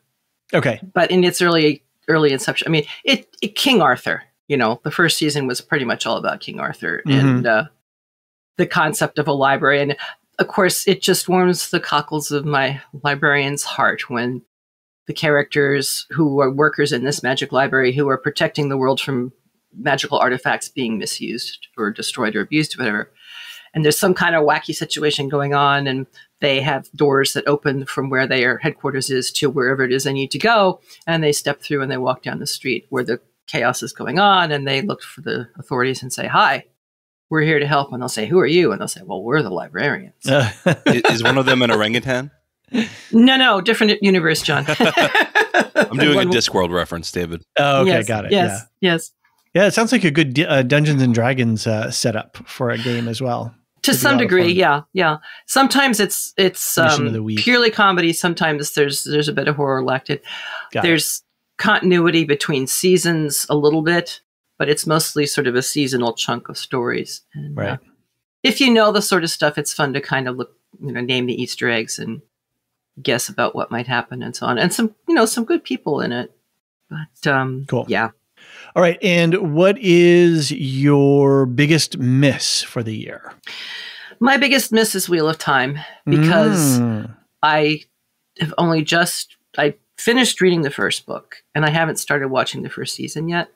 Okay. but in its early early inception, I mean, it, it King Arthur. You know, the first season was pretty much all about King Arthur Mhm. and uh, the concept of a library, and of course, it just warms the cockles of my librarian's heart when the characters who are workers in this magic library who are protecting the world from magical artifacts being misused or destroyed or abused, or whatever. And there's some kind of wacky situation going on, and they have doors that open from where their headquarters is to wherever it is they need to go. And they step through and they walk down the street where the chaos is going on, and they look for the authorities and say, Hi, we're here to help. And they'll say, Who are you? And they'll say, Well, we're the librarians. Uh, Is one of them an orangutan? No, no, different universe, John. I'm doing One- a Discworld reference, David. oh, okay, yes, got it. Yes, yes. Yeah, it sounds like a good uh, Dungeons and Dragons uh, setup for a game as well. To Could be some degree, yeah, yeah. Sometimes it's it's um, purely comedy. Sometimes there's there's a bit of horror elected. Got it. there's continuity between seasons a little bit, but it's mostly sort of a seasonal chunk of stories. And, uh, Right. if you know the sort of stuff, it's fun to kind of look, you know, name the Easter eggs and guess about what might happen and so on. And some, you know, some good people in it. But um, Cool. yeah. All right. And what is your biggest miss for the year? My biggest miss is Wheel of Time because Mm. I have only just I finished reading the first book and I haven't started watching the first season yet.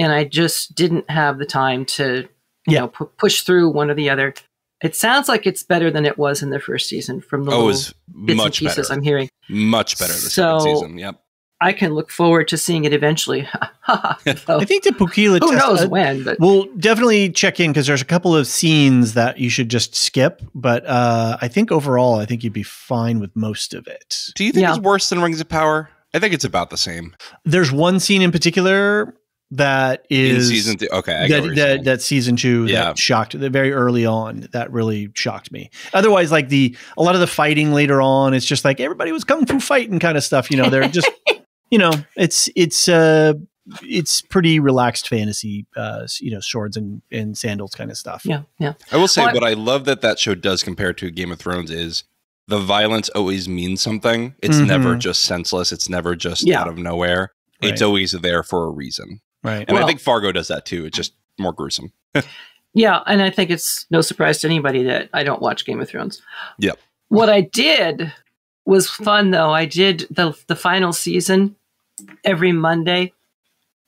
And I just didn't have the time to you Yeah. know pu- push through one or the other. It sounds like it's better than it was in the first season from the Oh, it little bits much and pieces better. I'm hearing. Much better the So- second season. Yep. I can look forward to seeing it eventually. Though, I think the Pukila who test- knows uh, when? But We'll definitely check in because there's a couple of scenes that you should just skip. But uh, I think overall, I think you'd be fine with most of it. Do you think Yeah. it's worse than Rings of Power? I think it's about the same. There's one scene in particular that In season two. Okay. I that, that, that season two Yeah. that shocked that very early on that really shocked me otherwise like the a lot of the fighting later on it's just like everybody was kung fu fighting kind of stuff you know they're just you know it's it's uh it's pretty relaxed fantasy uh you know swords and and sandals kind of stuff yeah, yeah. I will say Well, I- what I love that that show does compare to Game of Thrones is the violence always means something. It's Mhm. never just senseless. It's never just Yeah. out of nowhere. It's always there for a reason. Right And I think Fargo does that too. It's just more gruesome. Yeah, and I think it's no surprise to anybody that I don't watch Game of Thrones. Yep. What I did was fun though. I did the the final season every Monday.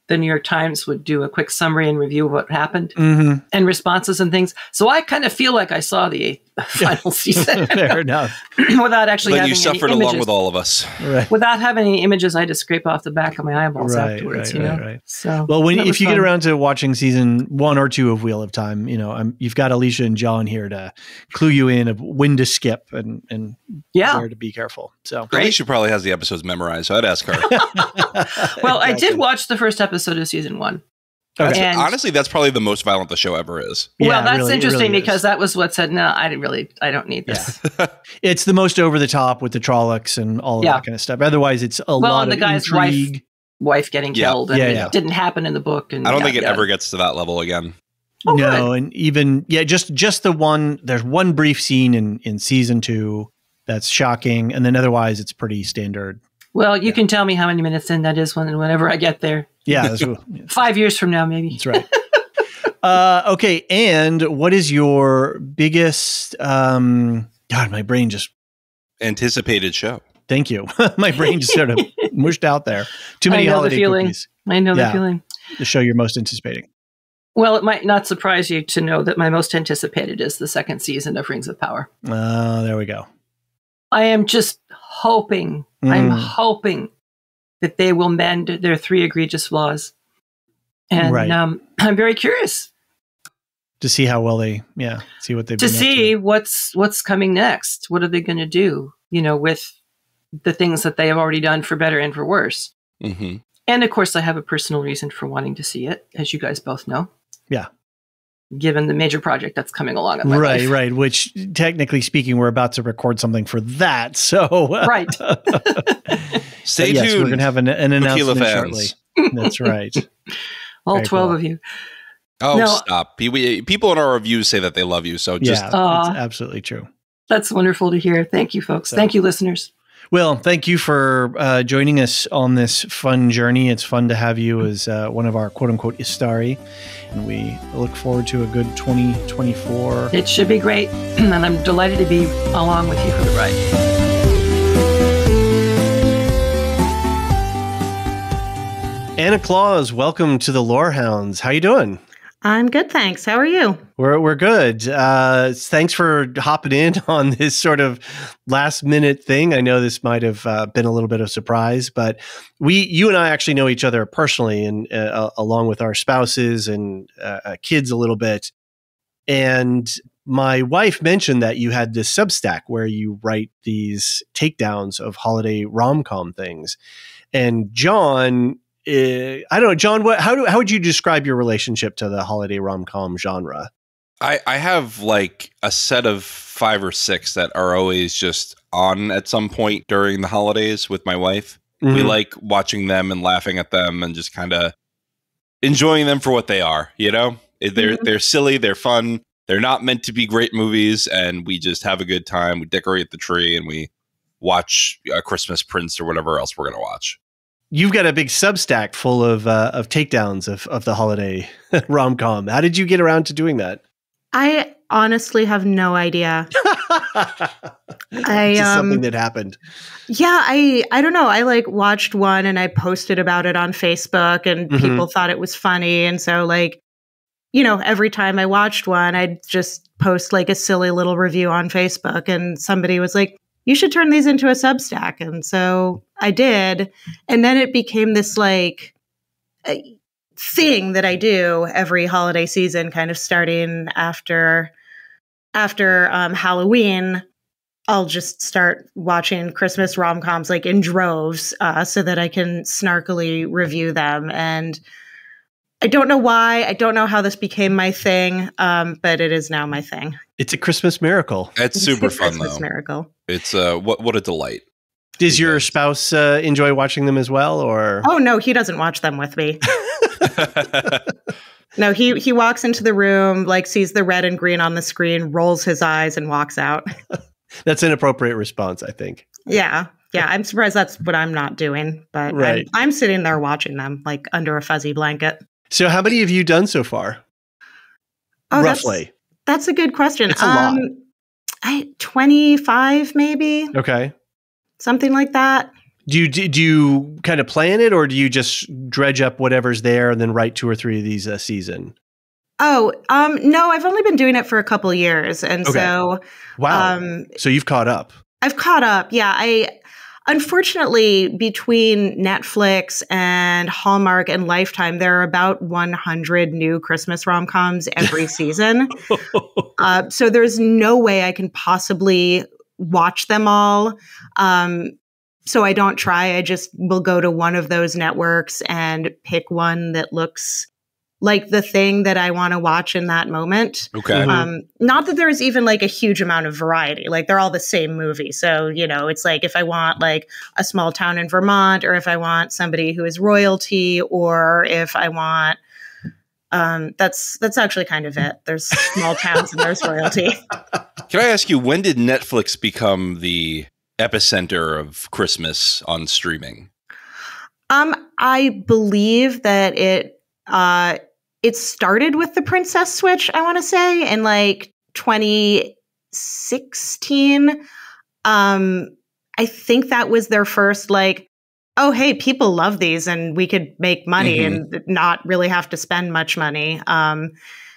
The New York Times would do a quick summary and review of what happened hmm and responses and things. So I kind of feel like I saw the final season fair enough without actually Then having you suffered any along with all of us. right without having any images, I had to scrape off the back of my eyeballs Right, afterwards. right, you know, right, right. so well when if was you get around to watching season one or two of wheel of time you know I'm, you've got Elysia and john here to clue you in of when to skip and and yeah, where to be careful so Great. Elysia probably has the episodes memorized, so I'd ask her. well, I did watch the first episode of season one. That's- And- honestly, that's probably the most violent the show ever is. Yeah, well, that's really- interesting really is. because that was what said, no, I didn't really, I don't need this. it's the most over the top with the Trollocs and all of Yeah. that kind of stuff. Otherwise, it's a Well, lot and of the guy's wife- intrigue. Wife getting Yeah. killed, and Yeah, it yeah. didn't happen in the book. And I don't yada, think it yada. ever gets to that level again. Oh, no, and even yeah, just just the one. There's one brief scene in in season two that's shocking, and then otherwise, it's pretty standard. Well, you can tell me how many minutes in that is when, whenever I get there. Yeah, that's, Five years from now, maybe. that's right. uh, okay, and what is your biggest? Um, God, my brain just. Anticipated show. Thank you. my brain just sort of mushed out there. Too many I the holiday feeling. cookies. I know Yeah. the feeling. The show you're most anticipating. Well, it might not surprise you to know that my most anticipated is the second season of Rings of Power. Oh, there we go. I am just hoping, I'm Mm. hoping that they will mend their three egregious flaws. And Right. um, I'm very curious to see how well they yeah see what they've to been up see what's what's coming next. What are they going to do? You know, with the things that they have already done for better and for worse. hmm And of course, I have a personal reason for wanting to see it, as you guys both know. Yeah. Given the major project that's coming along in my right life. right which technically speaking we're about to record something for that so uh, Right. Stay yes, tuned. we're gonna have an, an announcement shortly that's right All Very 12 cool. of you. Oh, No. stop. We- People in our reviews say that they love you. So just yeah Aw. it's absolutely true That's wonderful to hear. Thank you, folks. So- Thank you, listeners. Well thank you for uh, joining us on this fun journey it's fun to have you as uh, one of our quote-unquote istari and we look forward to a good 2024 It should be great. and I'm delighted to be along with you for the ride. Anna Claus, welcome to the Lorehounds. How you doing? I'm good, thanks. How are you? We're we're good. Uh, thanks for hopping in on this sort of last minute thing. I know this might have uh, been a little bit of surprise, but we, you and I, actually know each other personally, and uh, along with our spouses and uh, uh, kids a little bit. And my wife mentioned that you had this Substack where you write these takedowns of holiday rom com things, and John Eh, I don't know, John. What? How do? How would you describe your relationship to the holiday rom com genre? I, I have like a set of five or six that are always just on at some point during the holidays with my wife. We Mhm. like watching them and laughing at them and just kind of enjoying them for what they are. You know, eh, they're mm-hmm. they're silly, they're fun, they're not meant to be great movies, and we just have a good time. We decorate the tree and we watch a Christmas Prince or whatever else we're gonna watch. You've got a big Substack full of uh, of takedowns of of the holiday rom com. How did you get around to doing that? I honestly have no idea. I Just something um that happened. yeah, I I don't know. I like watched one and I posted about it on Facebook and Mhm. people thought it was funny and so like you know, every time I watched one, I'd just post like a silly little review on Facebook and somebody was like, "You should turn these into a Substack." And so I did. And then it became this like thing that I do every holiday season kind of starting after after um, Halloween, I'll just start watching Christmas rom coms like in droves uh, so that I can snarkily review them. And I don't know why. I don't know how this became my thing, um, but it is now my thing. It's a Christmas miracle. It's It's super a fun Christmas though. miracle. It's uh, what what a delight. Does your Yes. spouse uh, enjoy watching them as well, or Oh no, he doesn't watch them with me. No, he he walks into the room, like sees the red and green on the screen, rolls his eyes, and walks out. that's an appropriate response? I think. Yeah. Yeah, I'm surprised that's what I'm not doing, but Right. I'm, I'm sitting there watching them like under a fuzzy blanket. So, how many have you done so far? Oh, that's- Roughly. That's, a good question. It's a lot. I 25 maybe, Okay. something like that. Do you do you kind of plan it, or do you just dredge up whatever's there and then write two or three of these a season? Oh, um no, I've only been doing it for a couple years and Okay. so Wow. um so you've caught up. I've caught up. Yeah, I unfortunately between Netflix and Hallmark and Lifetime there are about 100 new Christmas rom-coms every season. Uh, so there's no way I can possibly watch them all. Um, so I don't try. I just will go to one of those networks and pick one that looks like the thing that I want to watch in that moment. okay. Mhm. Um, not that there's even like a huge amount of variety. Like they're all the same movie. So, you know, it's like if I want like a small town in Vermont or if I want somebody who is royalty or if I want um that's that's actually kind of it. There's small towns and there's royalty. Can I ask you when did Netflix become the epicenter of Christmas on streaming? Um I believe that it uh it started with the Princess Switch, I want to say, in like 2016. Um I think that was their first like oh hey, people love these and we could make money Mhm. and not really have to spend much money. Um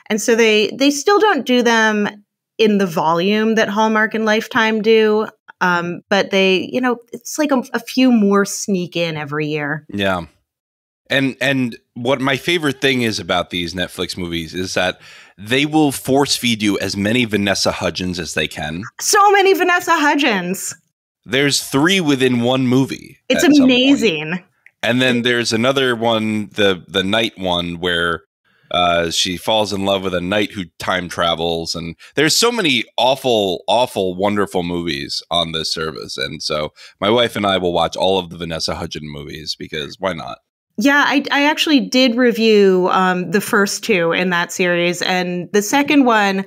and so they they still don't do them in the volume that Hallmark and Lifetime do. Um, but they, you know, it's like a, a few more sneak in every year. Yeah. And and what my favorite thing is about these Netflix movies is that they will force feed you as many Vanessa Hudgens as they can. So many Vanessa Hudgens. There's three within one movie. It's at some point. amazing. And then there's another one, the the night one, where uh, she falls in love with a knight who time travels, and there's so many awful, awful, wonderful movies on this service. And so my wife and I will watch all of the Vanessa Hudgens movies because why not? Yeah, I, I actually did review um, the first two in that series, and the second one,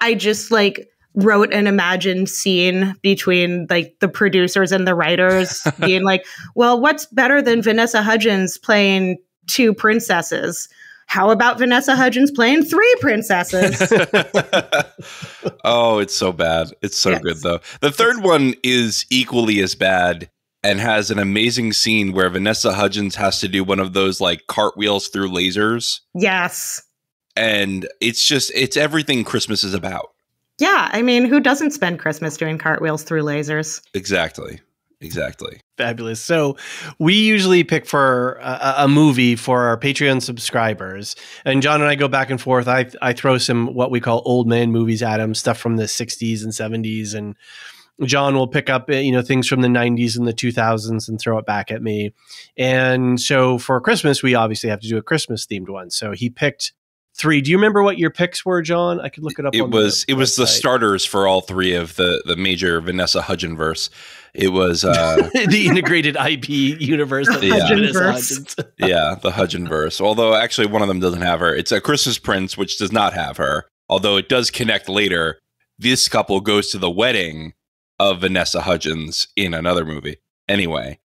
I just like wrote an imagined scene between like the producers and the writers, being like, "Well, what's better than Vanessa Hudgens playing two princesses? How about Vanessa Hudgens playing three princesses?" oh, it's so bad. It's so Yes. good though. The third one is equally as bad and has an amazing scene where Vanessa Hudgens has to do one of those like cartwheels through lasers. yes. And it's just it's everything Christmas is about. Yeah, I mean, who doesn't spend Christmas doing cartwheels through lasers? Exactly. Exactly. Fabulous. So we usually pick for a, a movie for our Patreon subscribers, and John and I go back and forth. I I throw some what we call old man movies at him, stuff from the '60s and '70s, and John will pick up, you know, things from the 90s and the 2000s and throw it back at me. And so for Christmas, we obviously have to do a Christmas themed one. So he picked three. Do you remember what your picks were, John? I could look it up. It was it was the starters for all three of the the major Vanessa Hudgens verse. It was uh, the integrated IP universe. Yeah. Hudgens. yeah, the Hudgenverse. Although actually one of them doesn't have her. It's a Christmas Prince, which does not have her. Although it does connect later. This couple goes to the wedding of Vanessa Hudgens in another movie. Anyway,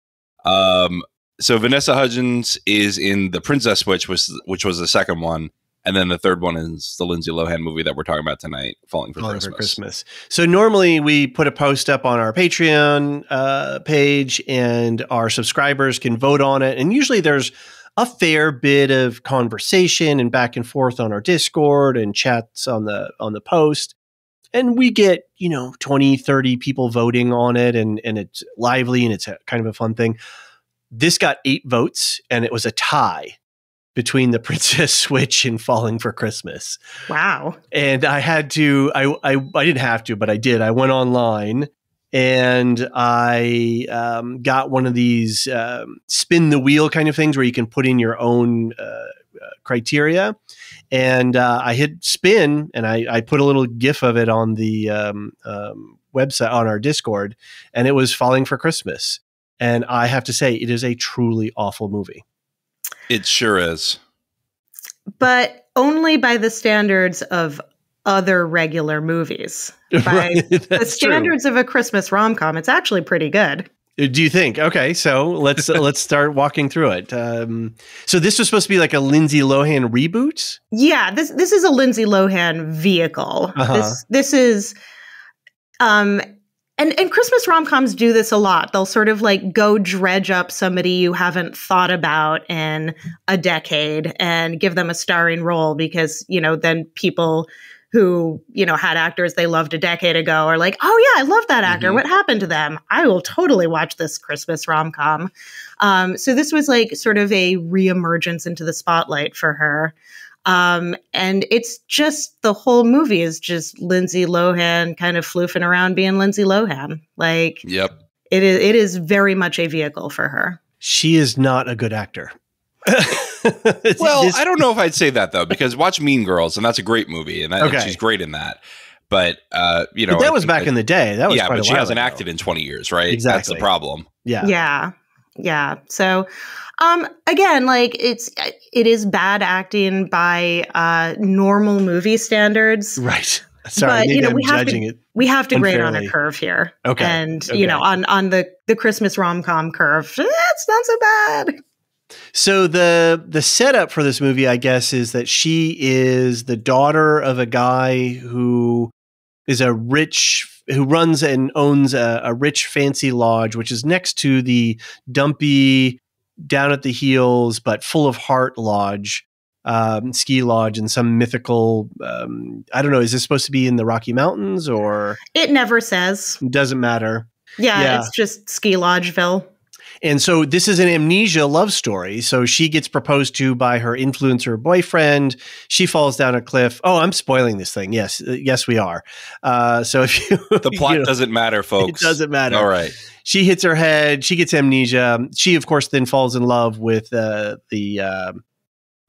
um, so Vanessa Hudgens is in The Princess Switch, which which was the second one, and then the third one is the Lindsay Lohan movie that we're talking about tonight, Falling for, Falling Christmas. for Christmas. So normally we put a post up on our Patreon uh, page, and our subscribers can vote on it. And usually there's a fair bit of conversation and back and forth on our Discord and chats on the on the post and we get you know 20 30 people voting on it and and it's lively and it's a, kind of a fun thing. This got eight votes and it was a tie between the princess switch and falling for christmas. Wow. and i had to i i, I didn't have to but i did. I went online and i um, got one of these um, spin the wheel kind of things where you can put in your own uh, uh, criteria and uh, I hit spin and I, I, put a little GIF of it on the um, um, website on our Discord, and it was Falling for Christmas. And I have to say, it is a truly awful movie. It sure is, but only by the standards of other regular movies. By Right, the that's standards of a Christmas rom com, it's actually pretty good. True. Do you think? Okay, so let's let's start walking through it. Um, so this was supposed to be like a Lindsay Lohan reboot. Yeah, this this is a Lindsay Lohan vehicle. Uh-huh. This this is um and and Christmas rom-coms do this a lot. They'll sort of like go dredge up somebody you haven't thought about in a decade and give them a starring role because, you know, then people who, you know, had actors they loved a decade ago are like, "Oh yeah, I love that actor. Mhm. What happened to them? I will totally watch this Christmas rom-com." Um, so this was like sort of a reemergence into the spotlight for her. Um, and it's just the whole movie is just Lindsay Lohan kind of floofing around being Lindsay Lohan. Like yep. it is, it is very much a vehicle for her. She is not a good actor. Well, This- I don't know if I'd say that though, because watch Mean Girls, and that's a great movie, and, that, and she's great in that. But uh, you know, but that I was think back in the day. That was yeah, quite but a she while hasn't ago. acted in twenty years, right? That's Exactly. the problem. Yeah. Yeah. Yeah. So, um, again, like it's, it is bad acting by, uh, normal movie standards. Right. Sorry, But, you know, I'm we have to- it. We have to grade on a curve here. Okay. And, Okay. you know, on, on the, the Christmas rom-com curve, that's not so bad. So the the setup for this movie, I guess, is that she is the daughter of a guy who is a rich who runs and owns a, a rich fancy lodge, which is next to the dumpy, down at the heels but full of heart lodge, um, ski lodge, and some mythical. Um, I don't know. Is this supposed to be in the Rocky Mountains or It never says. doesn't matter? Yeah, Yeah. it's just Ski Lodgeville. And so this is an amnesia love story. So she gets proposed to by her influencer boyfriend. She falls down a cliff. Oh, I'm spoiling this thing. Yes, uh, yes, we are. Uh, so if you The plot you know, doesn't matter, folks. it doesn't matter. All right. She hits her head. She gets amnesia. She, of course, then falls in love with uh, the um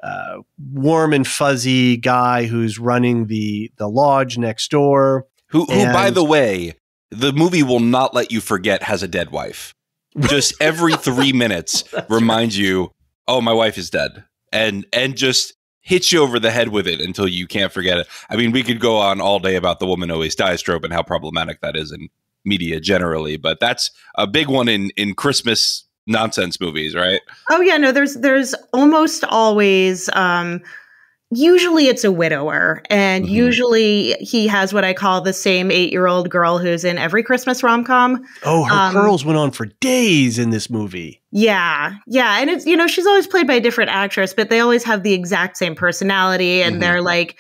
uh, warm and fuzzy guy who's running the the lodge next door. Who, who by the way, the movie will not let you forget has a dead wife. Just every three minutes reminds you, oh, my wife is dead, and and just hits you over the head with it until you can't forget it. I mean, we could go on all day about the woman always dies trope and how problematic that is in media generally, but that's a big one in in Christmas nonsense movies, right? Oh yeah, no, there's there's almost always um usually it's a widower and Mhm. usually he has what I call the same 8-year-old girl who's in every Christmas rom-com. Oh, her Um, curls went on for days in this movie. Yeah. Yeah, and it's you know, she's always played by a different actress, but they always have the exact same personality and Mhm. they're like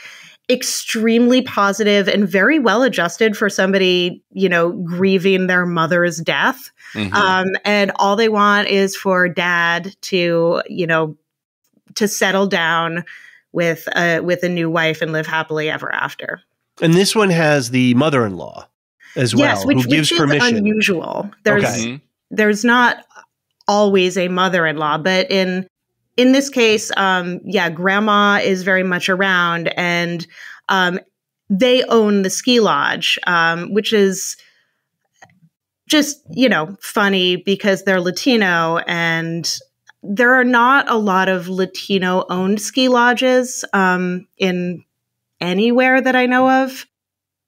extremely positive and very well adjusted for somebody, you know, grieving their mother's death. Mhm. Um, and all they want is for dad to, you know, to settle down with a with a new wife and live happily ever after. And this one has the mother-in-law. as well, yes, which, who gives which is permission. unusual. There's Okay. Mhm. there's not always a mother-in-law, but in in this case, um, yeah, grandma is very much around, and um, they own the ski lodge, um, which is just you know funny because they're Latino and. There are not a lot of Latino owned ski lodges um, in anywhere that I know of,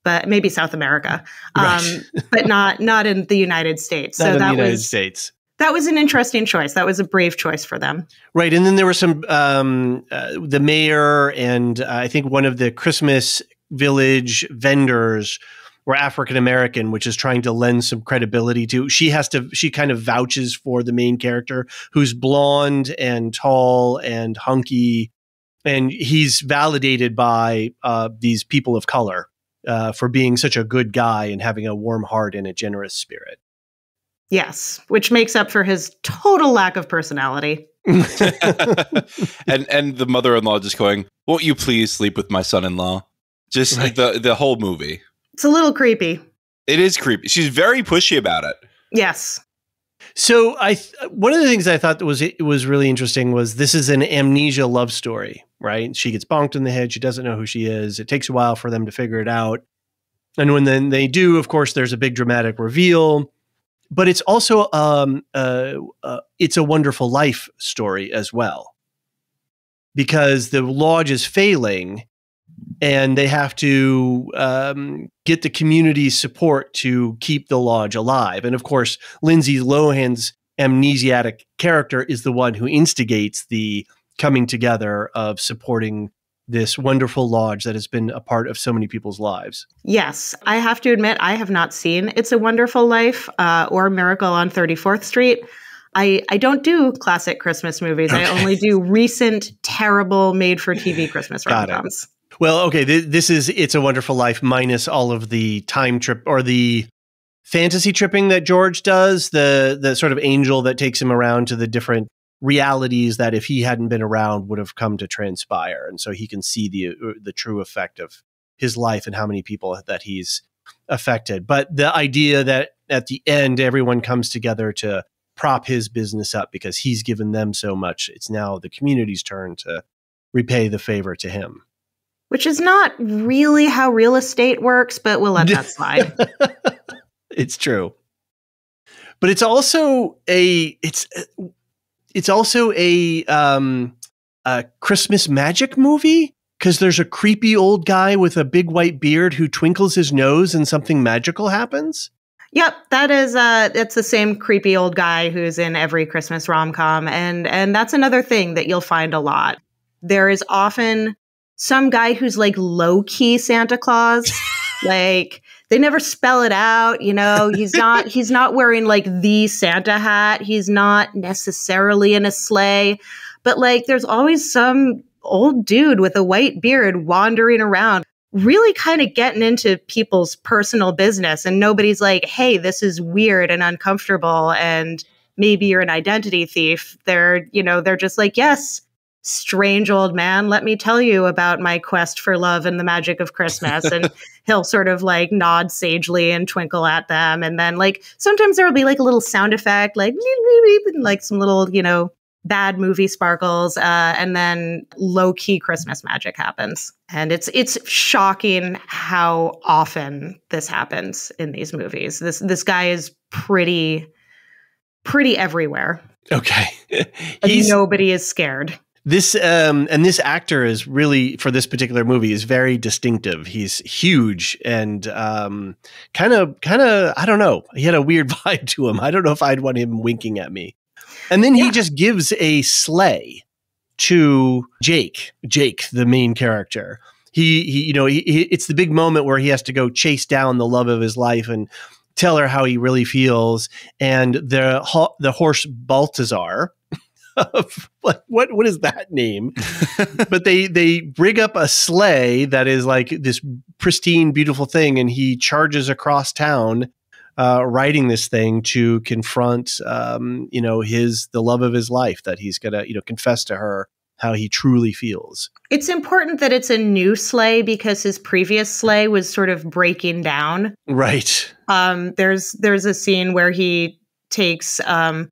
but maybe South America, um, Right. but not not in the United States. Not so in that the United was States. that was an interesting choice. That was a brave choice for them. Right, and then there were some um, uh, the mayor and uh, I think one of the Christmas village vendors were African American, which is trying to lend some credibility to. She has to. She kind of vouches for the main character, who's blonde and tall and hunky, and he's validated by uh, these people of color uh, for being such a good guy and having a warm heart and a generous spirit. Yes, which makes up for his total lack of personality. and and the mother-in-law just going, "Won't you please sleep with my son-in-law?" Just Right. the the whole movie. It's a little creepy. It is creepy. She's very pushy about it. Yes. So I th- one of the things I thought that was it was really interesting was this is an amnesia love story, right? She gets bonked in the head. She doesn't know who she is. It takes a while for them to figure it out, and when then they do, of course, there's a big dramatic reveal. But it's also um, uh, uh, it's a wonderful life story as well, because the lodge is failing, and they have to um, get the community's support to keep the lodge alive. And of course, Lindsay Lohan's amnesiatic character is the one who instigates the coming together of supporting this wonderful lodge that has been a part of so many people's lives. Yes. I have to admit, I have not seen It's a Wonderful Life uh, or Miracle on 34th Street. I, I don't do classic Christmas movies. I only do recent, terrible made for TV Christmas rom coms. Well, okay, th- this is It's a Wonderful Life minus all of the time trip or the fantasy tripping that George does, the the sort of angel that takes him around to the different realities that if he hadn't been around would have come to transpire and so he can see the uh, the true effect of his life and how many people that he's affected. But the idea that at the end everyone comes together to prop his business up because he's given them so much, it's now the community's turn to repay the favor to him. Which is not really how real estate works, but we'll let that slide. it's true but it's also a it's it's also a um a christmas magic movie because there's a creepy old guy with a big white beard who twinkles his nose and something magical happens Yep, that is uh it's the same creepy old guy who's in every Christmas rom-com and and that's another thing that you'll find a lot. There is often some guy who's like low-key Santa Claus. like they never spell it out, you know, he's not he's not wearing like the Santa hat. He's not necessarily in a sleigh, but like there's always some old dude with a white beard wandering around really kind of getting into people's personal business and nobody's like hey this is weird and uncomfortable and maybe you're an identity thief they're you know they're just like yes strange old man let me tell you about my quest for love and the magic of christmas. And he'll sort of like nod sagely and twinkle at them. And then like sometimes there'll be like a little sound effect like like some little you know bad movie sparkles uh, and then low key christmas magic happens. And it's it's shocking how often this happens in these movies. This this guy is pretty pretty everywhere. Okay. He's nobody is scared this um and this actor is really for this particular movie is very distinctive. He's huge and um kind of kind of i don't know. He had a weird vibe to him. I don't know if i'd want him winking at me. And then he just gives a sleigh to jake jake the main character. He, he you know he, he, it's the big moment where he has to go chase down the love of his life and tell her how he really feels. And the the horse baltazar of like what what is that name but they they rig up a sleigh that is like this pristine beautiful thing and he charges across town uh, riding this thing to confront um, you know his the love of his life that he's gonna you know confess to her how he truly feels. It's important that it's a new sleigh because his previous sleigh was sort of breaking down. Right. Um, there's there's a scene where he takes um,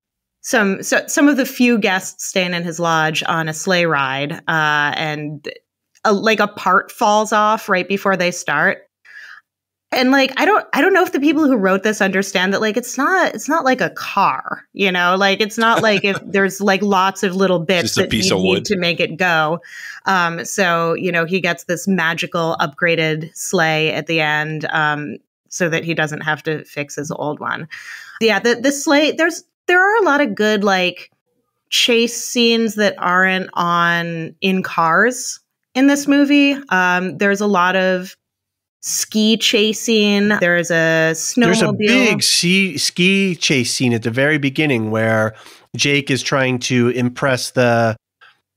some so, some of the few guests staying in his lodge on a sleigh ride, uh, and a, like a part falls off right before they start. And like I don't I don't know if the people who wrote this understand that like it's not it's not like a car, you know, like it's not like if there's like lots of little bits that piece you of need wood. to make it go. Um, so you know he gets this magical upgraded sleigh at the end, um, so that he doesn't have to fix his old one. Yeah, the the sleigh there's there are a lot of good like chase scenes that aren't on in cars in this movie. Um, there's a lot of ski chasing. There's a snowmobile. There's a big ski, ski chase scene at the very beginning where Jake is trying to impress the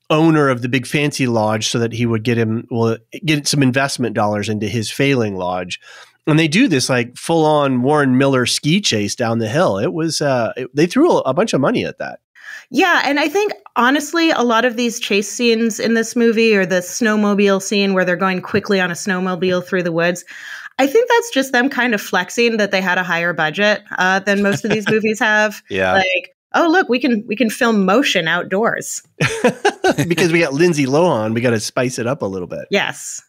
owner of the big fancy lodge so that he would get him well get some investment dollars into his failing lodge. And they do this like full on Warren Miller ski chase down the hill. It was uh it- they threw a, a bunch of money at that. Yeah, and I think honestly, a lot of these chase scenes in this movie, or the snowmobile scene where they're going quickly on a snowmobile through the woods, I think that's just them kind of flexing that they had a higher budget uh, than most of these movies have. Yeah. Like, oh look, we can we can film motion outdoors. because we got Lindsay Lohan, we got to spice it up a little bit. Yes.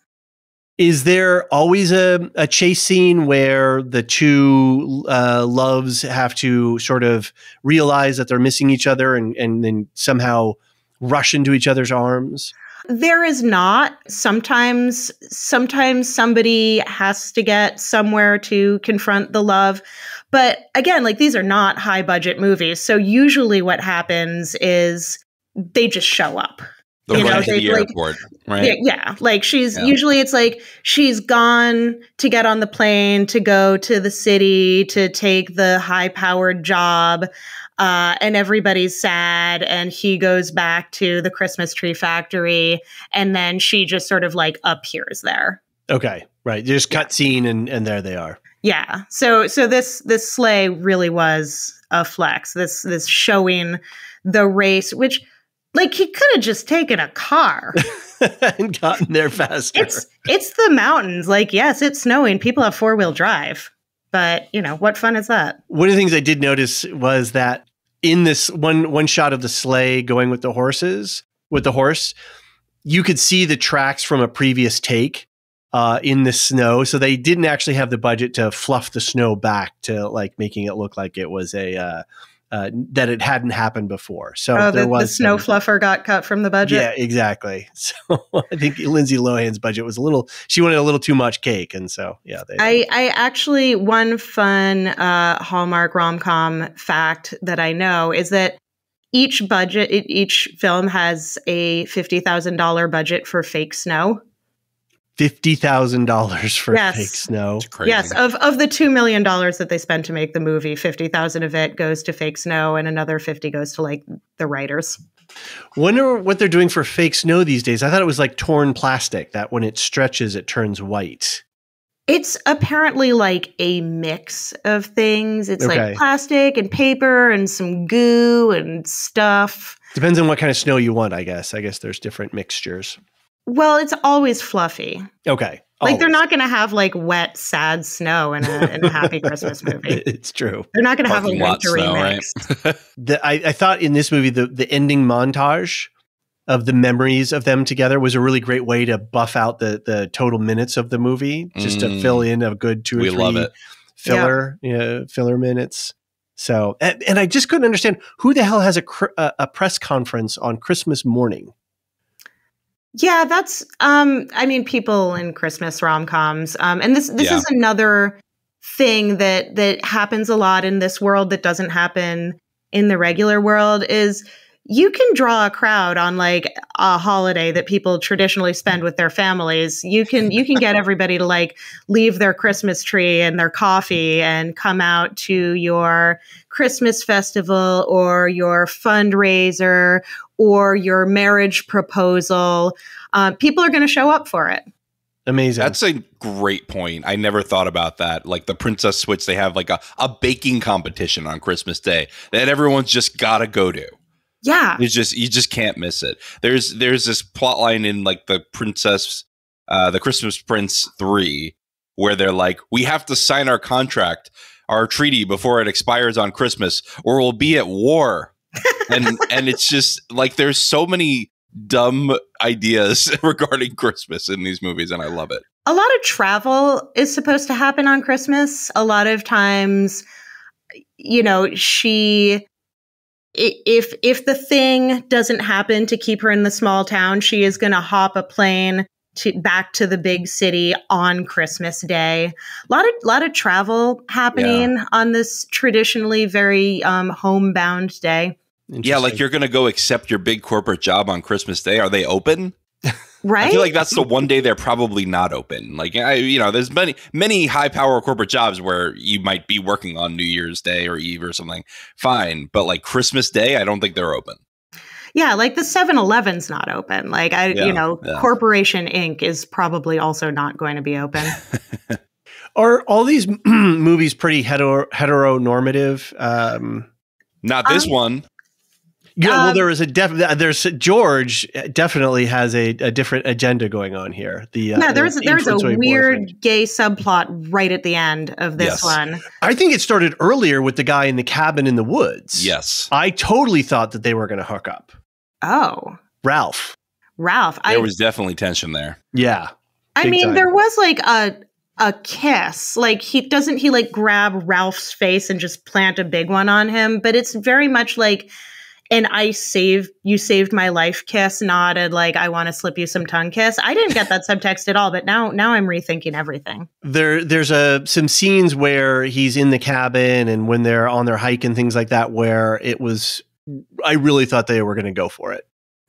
Is there always a, a chase scene where the two uh, loves have to sort of realize that they're missing each other and, and then somehow rush into each other's arms? There is not. Sometimes sometimes somebody has to get somewhere to confront the love. But again, like these are not high budget movies. So usually what happens is they just show up. The You know, to they, the like- airport, right? Yeah, yeah. Like she's Yeah. usually it's like she's gone to get on the plane to go to the city to take the high powered job. Uh, and everybody's sad, and he goes back to the Christmas tree factory, and then she just sort of like appears there. Okay, right. Just cut scene and, and there they are. Yeah. So so this this sleigh really was a flex. This this showing the race, which like he could have just taken a car. and gotten there faster. it's it's the mountains. Like, yes, it's snowing. People have four wheel drive, but you know what fun is that? One of the things I did notice was that in this one one shot of the sleigh going with the horses, with the horse, you could see the tracks from a previous take uh, in the snow. So they didn't actually have the budget to fluff the snow back to like making it look like it was a uh, uh, that it hadn't happened before. So oh, there the, was the snow some- fluffer got cut from the budget. Yeah, exactly. So I think Lindsay Lohan's budget was a little. She wanted a little too much cake, and so yeah, they, I, I actually one fun uh, Hallmark rom com fact that I know is that each budget, each film has a fifty thousand dollar budget for fake snow. Fifty thousand dollars for Yes. fake snow. It's crazy. Yes, of of the two million dollars that they spent to make the movie, fifty thousand of it goes to fake snow, and another fifty goes to like the writers. Wonder what they're doing for fake snow these days. I thought it was like torn plastic that when it stretches, it turns white. It's apparently like a mix of things. It's Okay. like plastic and paper and some goo and stuff. Depends on what kind of snow you want, I guess. I guess there's different mixtures. Well, it's always fluffy. Okay. Like they're not going to have like wet, sad snow in a, in a Happy Christmas movie. it's true. They're not going to have a Parking lot winter snow, remix. right? The, I, I thought in this movie the the ending montage of the memories of them together was a really great way to buff out the the total minutes of the movie, just to Mm. fill in a good two or we three love it. filler yeah, filler minutes. So and, and I just couldn't understand who the hell has a cr- a, a press conference on Christmas morning. Yeah, that's um I mean people in Christmas rom-coms. Um and this this Yeah. is another thing that that happens a lot in this world that doesn't happen in the regular world is you can draw a crowd on like a holiday that people traditionally spend with their families. You can you can get everybody to like leave their Christmas tree and their coffee and come out to your Christmas festival or your fundraiser or your marriage proposal. Uh, people are going to show up for it. Amazing. That's a great point. I never thought about that. Like the Princess Switch, they have like a, a baking competition on Christmas Day that everyone's just got to go to. Yeah. It's just you just can't miss it. There's there's this plot line in like the Princess, uh, the Christmas Prince three, where they're like, we have to sign our contract, our treaty before it expires on Christmas, or we'll be at war. And and it's just like there's so many dumb ideas regarding Christmas in these movies, and I love it. A lot of travel is supposed to happen on Christmas. A lot of times, you know, she if if the thing doesn't happen to keep her in the small town, she is going to hop a plane to back to the big city on Christmas Day. A lot of lot of travel happening on this traditionally very um, homebound day, Yeah, like you're gonna go accept your big corporate job on Christmas Day. Are they open? right? I feel like that's the one day they're probably not open. Like I, you know, there's many many high power corporate jobs where you might be working on New Year's Day or Eve or something. Fine, but like Christmas Day, I don't think they're open. yeah, like the 7-Eleven's not open. Like I, Yeah, you know, yeah. Corporation Inc. is probably also not going to be open. Are all these movies pretty hetero heteronormative? Um, Not this Um, one. Yeah, well, Um, there is a def- there's George definitely has a, a different agenda going on here. The uh, yeah, there's there's a weird boyfriend. gay subplot right at the end of this Yes. one. I think it started earlier with the guy in the cabin in the woods. Yes, I totally thought that they were going to hook up. Oh, Ralph. Ralph. I there was definitely tension there. Yeah. I mean, time. there was like a a kiss. Like he doesn't he like grab Ralph's face and just plant a big one on him, but it's very much like an I saved you saved my life kiss, not a like I want to slip you some tongue kiss. I didn't get that subtext at all, but now now I'm rethinking everything. There there's a some scenes where he's in the cabin and when they're on their hike and things like that where it was I really thought they were going to go for it.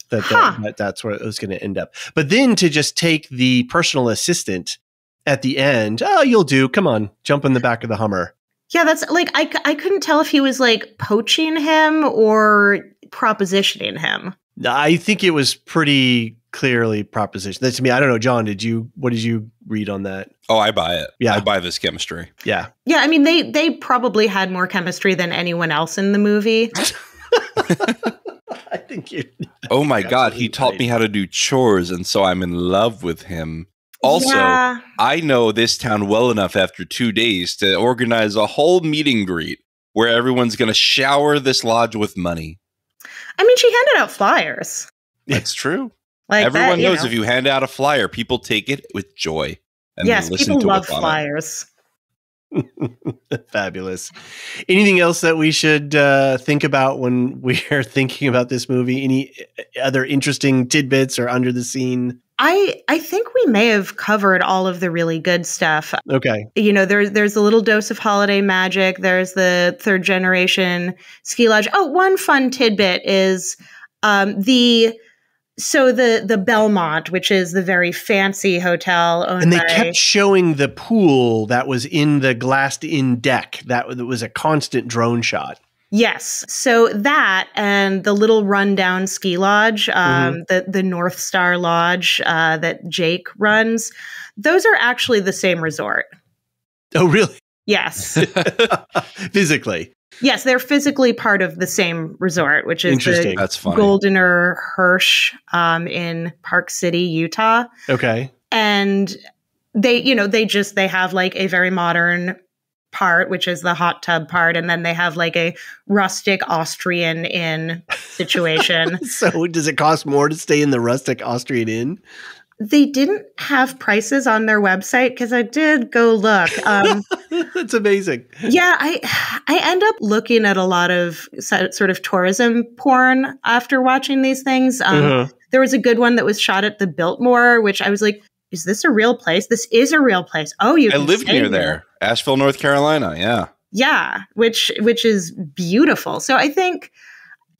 That, Huh. that, that that's where it was going to end up. But then to just take the personal assistant at the end, oh, you'll do. Come on, jump in the back of the Hummer. Yeah, that's like I, I couldn't tell if he was like poaching him or propositioning him. I think it was pretty clearly proposition. That's to me. I don't know, John. Did you? What did you read on that? Oh, I buy it. Yeah. I buy this chemistry. Yeah, Yeah, I mean they they probably had more chemistry than anyone else in the movie. I think you. Oh my god, he taught right. me how to do chores, and so I'm in love with him. Also, Yeah. I know this town well enough after two days to organize a whole meeting greet where everyone's going to shower this lodge with money. I mean she handed out flyers. That's true. Like Everyone that, knows know. if you hand out a flyer, people take it with joy. And yes, listen people to love what's on it. flyers. Fabulous. Anything else that we should uh, think about when we are thinking about this movie? Any other interesting tidbits or under the scene? I I think we may have covered all of the really good stuff. Okay. You know, there's there's a little dose of holiday magic. There's the third generation ski lodge. Oh, one fun tidbit is um, the so the the Belmont, which is the very fancy hotel owned And they kept showing the pool that was in the glassed in deck. That that was a constant drone shot. Yes. So that and the little rundown ski lodge, um, the the North Star Lodge uh, that Jake runs, those are actually the same resort. Oh, really? Yes. Physically. yes, they're physically part of the same resort, which is Interesting. the That's funny. Goldener Hirsch um, in Park City, Utah. Okay. And they, you know, they just they have like a very modern part, which is the hot tub part, and then they have like a rustic Austrian inn situation. So does it cost more to stay in the rustic Austrian inn? they didn't have prices on their website because I did go look. Um, That's amazing. yeah, I I end up looking at a lot of sort of tourism porn after watching these things. Um, Uh-huh. There was a good one that was shot at the Biltmore, which I was like, "Is this a real place? This is a real place." Oh, you I can lived near here. there, Asheville, North Carolina. Yeah. Yeah, which which is beautiful. So I think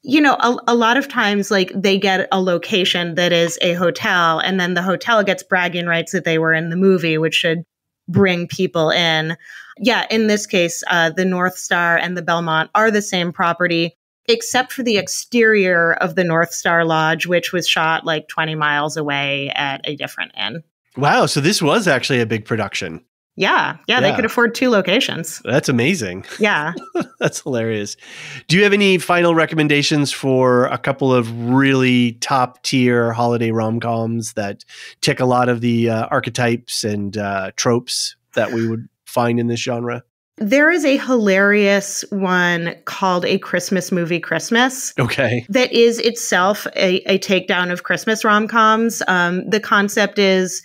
you know a, a lot of times like they get a location that is a hotel and then the hotel gets bragging rights that they were in the movie which should bring people in. Yeah, in this case uh the North Star and the Belmont are the same property except for the exterior of the North Star Lodge which was shot like 20 miles away at a different inn. Wow. So this was actually a big production. Yeah, yeah, they could afford two locations. That's amazing. Yeah. That's hilarious. Do you have any final recommendations for a couple of really top tier holiday rom coms that tick a lot of the uh, archetypes and uh, tropes that we would find in this genre? There is a hilarious one called A Christmas Movie Christmas. Okay. that is itself a, a takedown of Christmas rom coms. Um, the concept is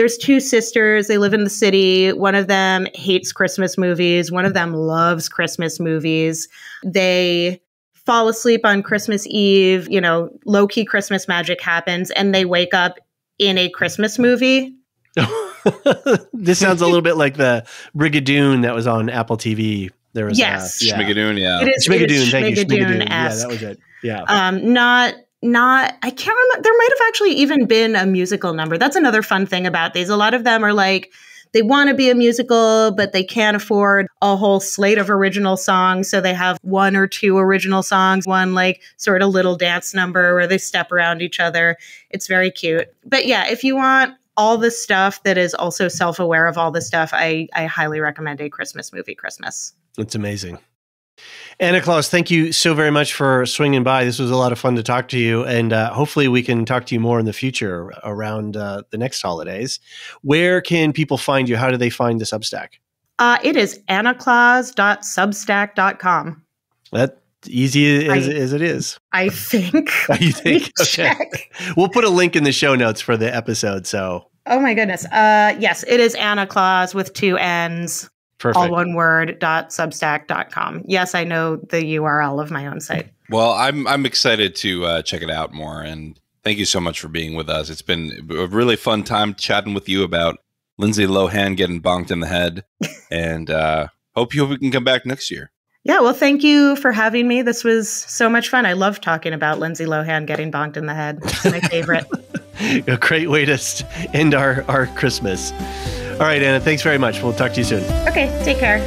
there's two sisters, they live in the city. One of them hates Christmas movies, one of them loves Christmas movies. They fall asleep on Christmas Eve, you know, low key Christmas magic happens, and they wake up in a Christmas movie. this sounds a little bit like the Brigadoon that was on Apple TV. There was Yes. a, yeah. Schmigadoon, yeah. It is, it is Schmigadoon, thank you, Schmigadoon. Yeah, that was it. Yeah. um not not i can't remember there might have actually even been a musical number. That's another fun thing about these. A lot of them are like they want to be a musical but they can't afford a whole slate of original songs. So they have one or two original songs one like sort of little dance number where they step around each other. It's very cute. But yeah if you want all the stuff that is also self-aware of all the stuff i i highly recommend a christmas movie christmas. It's amazing. Anna Claus, thank you so very much for swinging by. This was a lot of fun to talk to you, and uh, hopefully we can talk to you more in the future around uh, the next holidays. Where can people find you? How do they find the Substack? uh, it is annaclaus.substack.com That easy as, I- as it is. I think. You think? Okay. check. We'll put a link in the show notes for the episode. So Oh my goodness. Uh yes, it is Anna Claus with two N's, perfect. all one word, dot substack dot com. Yes, I know the URL of my own site. Well, I'm I'm excited to uh, check it out more, and thank you so much for being with us. It's been a really fun time chatting with you about Lindsay Lohan getting bonked in the head, and uh, hope you we can come back next year. Yeah, well, thank you for having me. This was so much fun. I love talking about Lindsay Lohan getting bonked in the head. It's my favorite. a great way to end our, our Christmas. All right, Anna, thanks very much. We'll talk to you soon. okay, take care.